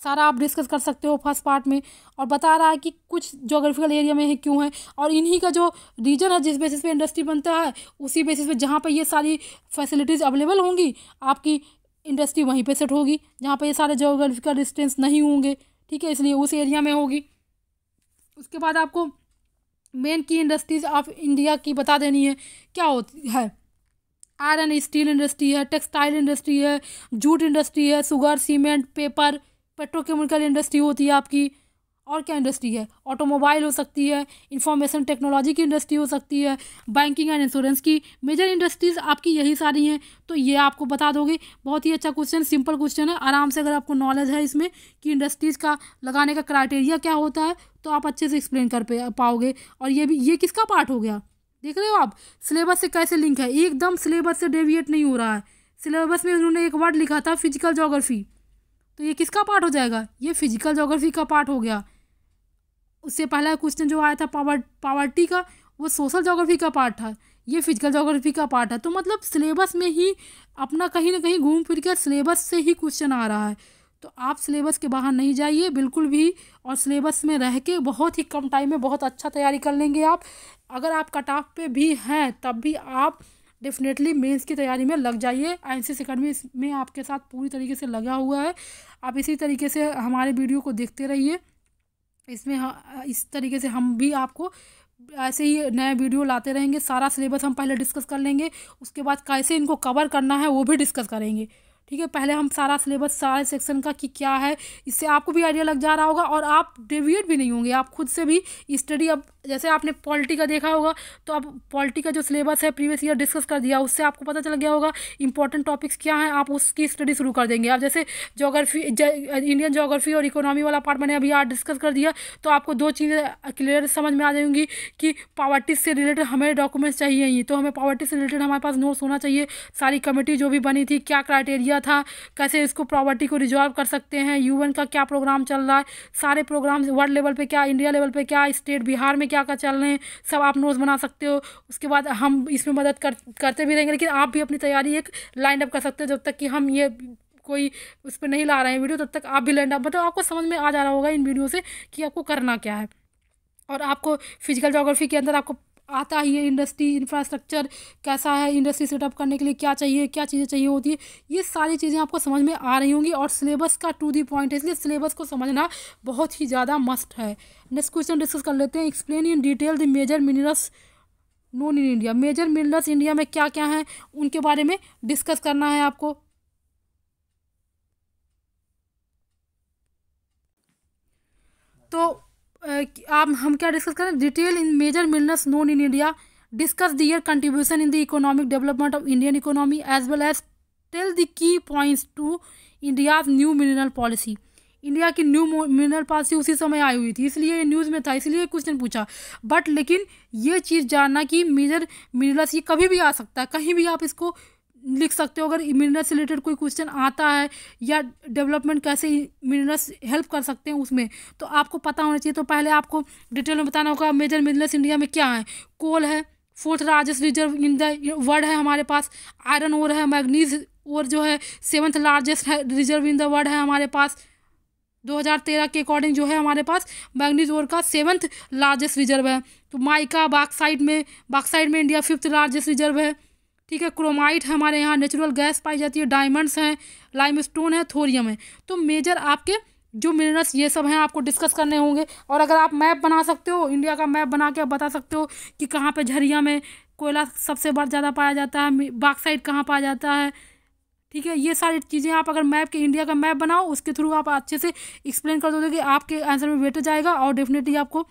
सारा आप डिस्कस कर सकते हो फ़र्स्ट पार्ट में। और बता रहा है कि कुछ जोग्राफिकल एरिया में है क्यों है? और इन्हीं का जो रीजन है, जिस बेसिस पे इंडस्ट्री बनता है, उसी बेसिस पे जहाँ पे ये सारी फैसिलिटीज़ अवेलेबल होंगी, आपकी इंडस्ट्री वहीं पे सेट होगी, जहाँ पे ये सारे जोग्राफिकल डिस्टेंस नहीं होंगे, ठीक है? इसलिए उस एरिया में होगी। उसके बाद आपको main key industries of India की बता देनी है, क्या होती है? आयरन स्टील इंडस्ट्री है टेक्सटाइल इंडस्ट्री है जूट इंडस्ट्री है sugar cement paper petrochemical industry होती है आपकी। और क्या इंडस्ट्री है? ऑटोमोबाइल हो सकती है इंफॉर्मेशन टेक्नोलॉजी की इंडस्ट्री हो सकती है बैंकिंग एंड इंश्योरेंस की मेजर इंडस्ट्रीज़ आपकी यही सारी हैं। तो ये आपको बता दोगे। बहुत ही अच्छा क्वेश्चन सिंपल क्वेश्चन है। आराम से अगर आपको नॉलेज है इसमें कि इंडस्ट्रीज़ का लगाने का क्राइटेरिया क्या होता है तो आप अच्छे से एक्सप्लेन कर पाओगे। और ये भी, ये किसका पार्ट हो गया? देख रहे हो आप? सिलेबस से कैसे लिंक है? एकदम सिलेबस से डेविएट नहीं हो रहा है। सिलेबस में उन्होंने एक वर्ड लिखा था फ़िज़िकल जोग्राफी तो ये किसका पार्ट हो जाएगा? ये फ़िज़िकल जोग्राफी का पार्ट हो गया। उससे पहला क्वेश्चन जो आया था पावर पावर्टी का, वो सोशल जोग्राफी का पार्ट था। ये फ़िज़िकल जोग्राफी का पार्ट है। तो मतलब सिलेबस में ही अपना कहीं ना कहीं घूम फिर कर सिलेबस से ही क्वेश्चन आ रहा है। तो आप सिलेबस के बाहर नहीं जाइए, बिल्कुल भी, और सिलेबस में रह के बहुत ही कम टाइम में बहुत अच्छा तैयारी कर लेंगे आप। अगर आप कट ऑफ़ पे भी हैं, तब भी आप डेफिनेटली मेंस की तैयारी में लग जाइए। एन सी अकेडमी में आपके साथ पूरी तरीके से लगा हुआ है। आप इसी तरीके से हमारे वीडियो को देखते रहिए। इसमें इस तरीके से हम भी आपको, ऐसे ही नए वीडियो लाते रहेंगे, सारा सिलेबस हम पहले डिस्कस कर लेंगे, उसके बाद कैसे इनको कवर करना है वो भी डिस्कस करेंगे। ठीक है, पहले हम सारा सिलेबस सारे सेक्शन का कि क्या है, इससे आपको भी आइडिया लग जा रहा होगा और आप डेविएट भी नहीं होंगे। आप खुद से भी स्टडी अब जैसे आपने पॉलिटी का देखा होगा तो अब पॉलिटी का जो सिलेबस है प्रीवियस ईयर डिस्कस कर दिया, उससे आपको पता चल गया होगा इंपॉर्टेंट टॉपिक्स क्या हैं, आप उसकी स्टडी शुरू कर देंगे। आप जैसे जोग्राफी इंडियन जोग्राफी और इकोनॉमी वाला पार्ट मैंने अभी आज डिस्कस कर दिया तो आपको दो चीज़ें क्लियर समझ में आ जाएँगी कि पावर्टी से रिलेटेड हमें डॉक्यूमेंट्स चाहिए ही तो हमें पावर्टी से रिलेटेड हमारे पास नोट्स होना चाहिए, सारी कमेटी जो भी बनी थी, क्या क्राइटेरिया था, कैसे इसको प्रॉपर्टी को रिजॉल्व कर सकते हैं यूएन का क्या प्रोग्राम चल रहा है, सारे प्रोग्राम वर्ल्ड लेवल पे क्या इंडिया लेवल पे क्या स्टेट बिहार में क्या क्या चल रहे हैं, सब आप नोट्स बना सकते हो। उसके बाद हम इसमें मदद कर, करते भी रहेंगे, लेकिन आप भी अपनी तैयारी एक लाइन अप कर सकते हो, जब तक कि हम ये कोई उस पर नहीं ला रहे हैं वीडियो तब तक आप भी लाइन अप मतलब आपको समझ में आ जा रहा होगा इन वीडियो से कि आपको करना क्या है। और आपको फ़िज़िकल जोग्राफी के अंदर आपको आता ही है इंडस्ट्री इंफ्रास्ट्रक्चर कैसा है इंडस्ट्री सेटअप करने के लिए, क्या चाहिए, क्या चीज़ें चाहिए होती है, ये सारी चीज़ें आपको समझ में आ रही होंगी और सिलेबस का टू दी पॉइंट है, इसलिए सिलेबस को समझना बहुत ही ज़्यादा मस्ट है। नेक्स्ट क्वेश्चन डिस्कस कर लेते हैं। Explain in detail the major minerals known in India major minerals India में क्या क्या हैं, उनके बारे में डिस्कस करना है आपको। तो आप, हम क्या डिस्कस करें? Detail in major minerals known in India discuss the their contribution in the economic development of Indian economy as well as tell the key points to India new mineral policy India की new mineral policy उसी समय आई हुई थी, इसलिए ये news में था, इसलिए क्वेश्चन पूछा. बट लेकिन ये चीज़ जानना कि मेजर मिनरल्स ये कभी भी आ सकता है, कहीं भी आप इसको लिख सकते हो, अगर मिनरल से रिलेटेड कोई क्वेश्चन आता है या डेवलपमेंट कैसे मिनरल्स हेल्प कर सकते हैं उसमें तो आपको पता होना चाहिए। तो पहले आपको डिटेल में बताना होगा मेजर मिनरल्स इंडिया में क्या है? कोल है fourth largest reserve in the world है हमारे पास आयरन ओर है मैग्नीज और जो है सेवन्थ लार्जेस्ट है रिज़र्व इन द वर्ल्ड है हमारे पास। 2013 के अकॉर्डिंग जो है हमारे पास मैग्नीज ओर का सेवन्थ लार्जेस्ट रिज़र्व है। तो माइका बाक्साइड में बाक्साइड में इंडिया फिफ्थ लार्जेस्ट रिज़र्व है। ठीक है क्रोमाइट है हमारे यहाँ नेचुरल गैस पाई जाती है डायमंड्स हैं लाइम स्टोन है थोरियम है। तो मेजर आपके जो मिनरल्स ये सब हैं, आपको डिस्कस करने होंगे। और अगर आप मैप बना सकते हो इंडिया का मैप बना के आप बता सकते हो कि कहाँ पे झरिया में कोयला सबसे बढ़ ज़्यादा पाया जाता है बाक्साइड कहाँ पाया जाता है। ठीक है, ये सारी चीज़ें आप अगर मैप के इंडिया का मैप बनाओ, उसके थ्रू आप अच्छे से एक्सप्लेन कर दोगे कि आपके आंसर में बेटर जाएगा और डेफिनेटली आपको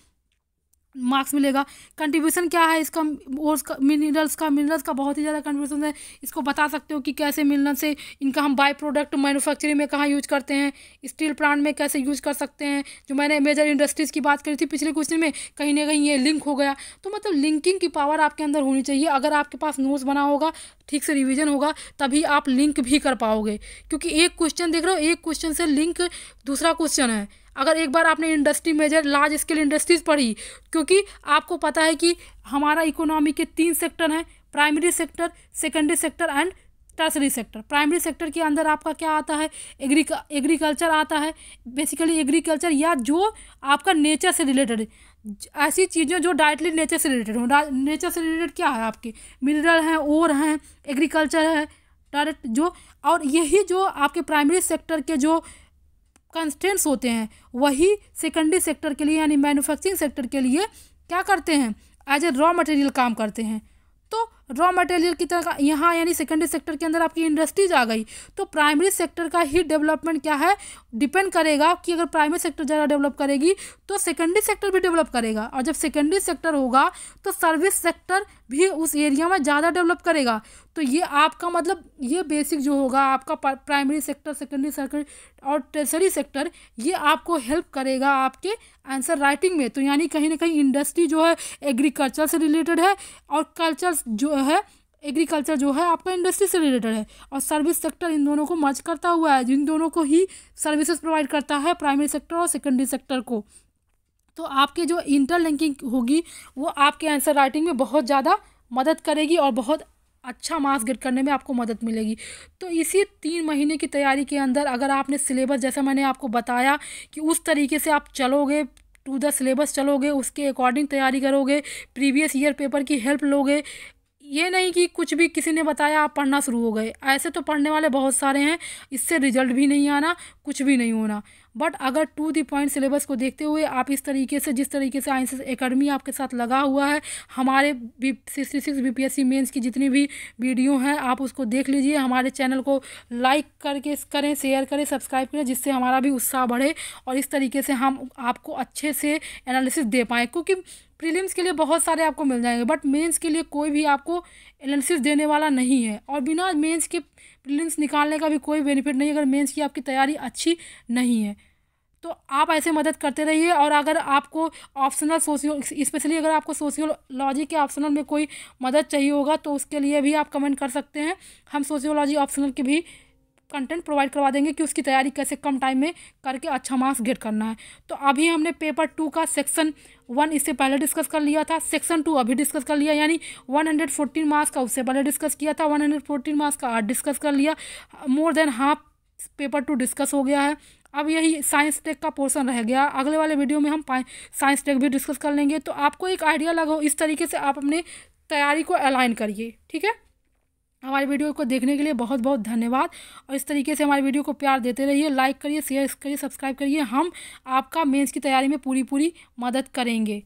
मार्क्स मिलेगा। कंट्रीब्यूशन क्या है? इसका और मिनरल्स का मिनरल्स का बहुत ही ज़्यादा कंट्रीब्यूशन है। इसको बता सकते हो कि कैसे मिनरल से इनका हम बाई प्रोडक्ट मैन्युफैक्चरिंग में कहाँ यूज़ करते हैं स्टील प्लांट में कैसे यूज़ कर सकते हैं। जो मैंने मेजर इंडस्ट्रीज़ की बात करी थी पिछले क्वेश्चन में, कहीं ना कहीं ये लिंक हो गया। तो मतलब लिंकिंग की पावर आपके अंदर होनी चाहिए। अगर आपके पास नोट्स बना होगा, ठीक से रिविजन होगा, तभी आप लिंक भी कर पाओगे। क्योंकि एक क्वेश्चन देख रहे हो, एक क्वेश्चन से लिंक दूसरा क्वेश्चन है। अगर एक बार आपने industry major, large scale industries पढ़ी, क्योंकि आपको पता है कि हमारा इकोनॉमी के तीन सेक्टर हैं, primary sector, secondary sector and tertiary sector. Primary sector के अंदर आपका क्या आता है? एग्री, एग्रीकल्चर आता है। बेसिकली एग्रीकल्चर या जो आपका नेचर से रिलेटेड, ऐसी चीज़ें जो डायरेक्टली नेचर से रिलेटेड हों। नेचर से रिलेटेड क्या है आपके? मिनरल हैं, ओर हैं, एग्रीकल्चर है, डायरेक्ट जो, और यही जो आपके प्राइमरी सेक्टर के जो कंस्टेंट्स होते हैं। वही सेकेंडरी सेक्टर के लिए, यानी मैन्युफैक्चरिंग सेक्टर के लिए क्या करते हैं? एज ए रॉ मटेरियल काम करते हैं। तो रॉ मटेरियल की तरह यहाँ यानी सेकेंडरी सेक्टर के अंदर आपकी इंडस्ट्रीज़ आ गई तो प्राइमरी सेक्टर का ही डेवलपमेंट क्या है? डिपेंड करेगा कि अगर प्राइमरी सेक्टर ज़्यादा डेवलप करेगी तो सेकेंडरी सेक्टर भी डेवलप करेगा। और जब सेकेंडरी सेक्टर होगा तो सर्विस सेक्टर भी उस एरिया में ज़्यादा डेवलप करेगा। तो ये आपका मतलब ये बेसिक जो होगा, आपका प्राइमरी सेक्टर सेकेंडरी सेक्टर और टेसरी सेक्टर ये आपको हेल्प करेगा आपके आंसर राइटिंग में। तो यानी कहीं ना कहीं इंडस्ट्री जो है एग्रीकल्चर से रिलेटेड है और कल्चर जो है एग्रीकल्चर जो है, आपका इंडस्ट्री से रिलेटेड है। और सर्विस सेक्टर इन दोनों को मर्ज करता हुआ है, जिन दोनों को ही सर्विसेज़ प्रोवाइड करता है प्राइमरी सेक्टर और सेकेंडरी सेक्टर को। तो आपके जो इंटरलिंकिंग होगी, वो आपके आंसर राइटिंग में बहुत ज़्यादा मदद करेगी और बहुत अच्छा मार्क्स गेट करने में आपको मदद मिलेगी। तो इसी तीन महीने की तैयारी के अंदर, अगर आपने सिलेबस जैसा मैंने आपको बताया कि उस तरीके से आप चलोगे टू द सिलेबस चलोगे, उसके अकॉर्डिंग तैयारी करोगे प्रीवियस ईयर पेपर की हेल्प लोगे ये नहीं कि कुछ भी किसी ने बताया, आप पढ़ना शुरू हो गए। ऐसे तो पढ़ने वाले बहुत सारे हैं, इससे रिज़ल्ट भी नहीं आना, कुछ भी नहीं होना। बट अगर टू दी पॉइंट सिलेबस को देखते हुए आप इस तरीके से, जिस तरीके से आइंस एकेडमी आपके साथ लगा हुआ है, हमारे B sixty six B P S C mains की जितनी भी वीडियो हैं, आप उसको देख लीजिए। हमारे चैनल को लाइक करके करें शेयर करें सब्सक्राइब करें, जिससे हमारा भी उत्साह बढ़े और इस तरीके से हम आपको अच्छे से एनालिसिस दे पाएँ। क्योंकि प्रीलिम्स के लिए बहुत सारे आपको मिल जाएँगे बट मेंस के लिए कोई भी आपको एनालिसिस देने वाला नहीं है। और बिना मेंस के प्रीलिम्स निकालने का भी कोई बेनिफिट नहीं अगर मेंस की आपकी तैयारी अच्छी नहीं है। तो आप ऐसे मदद करते रहिए और अगर आपको ऑप्शनल सोशियो स्पेशली अगर आपको सोशियोलॉजी के ऑप्शनल में कोई मदद चाहिए होगा तो उसके लिए भी आप कमेंट कर सकते हैं। हम सोशियोलॉजी ऑप्शनल के भी कंटेंट प्रोवाइड करवा देंगे कि उसकी तैयारी कैसे कम टाइम में करके अच्छा मार्क्स गेट करना है। तो अभी हमने पेपर टू का सेक्शन वन इससे पहले डिस्कस कर लिया था सेक्शन टू अभी डिस्कस कर लिया, यानी वन हंड्रेड फोर्टीन मार्क्स का उससे पहले डिस्कस किया था वन हंड्रेड फोर्टीन मार्क्स का आज डिस्कस कर लिया। More than half paper two discuss हो गया है। अब यही साइंस टेक का पोर्सन रह गया। अगले वाले वीडियो में हम साइंस टेक भी डिस्कस कर लेंगे। तो आपको एक आइडिया लगा इस तरीके से आप अपने तैयारी को अलाइन करिए, ठीक है? हमारी वीडियो को देखने के लिए बहुत बहुत धन्यवाद। और इस तरीके से हमारी वीडियो को प्यार देते रहिए लाइक करिए शेयर करिए सब्सक्राइब करिए। हम आपका मेंस की तैयारी में पूरी पूरी मदद करेंगे।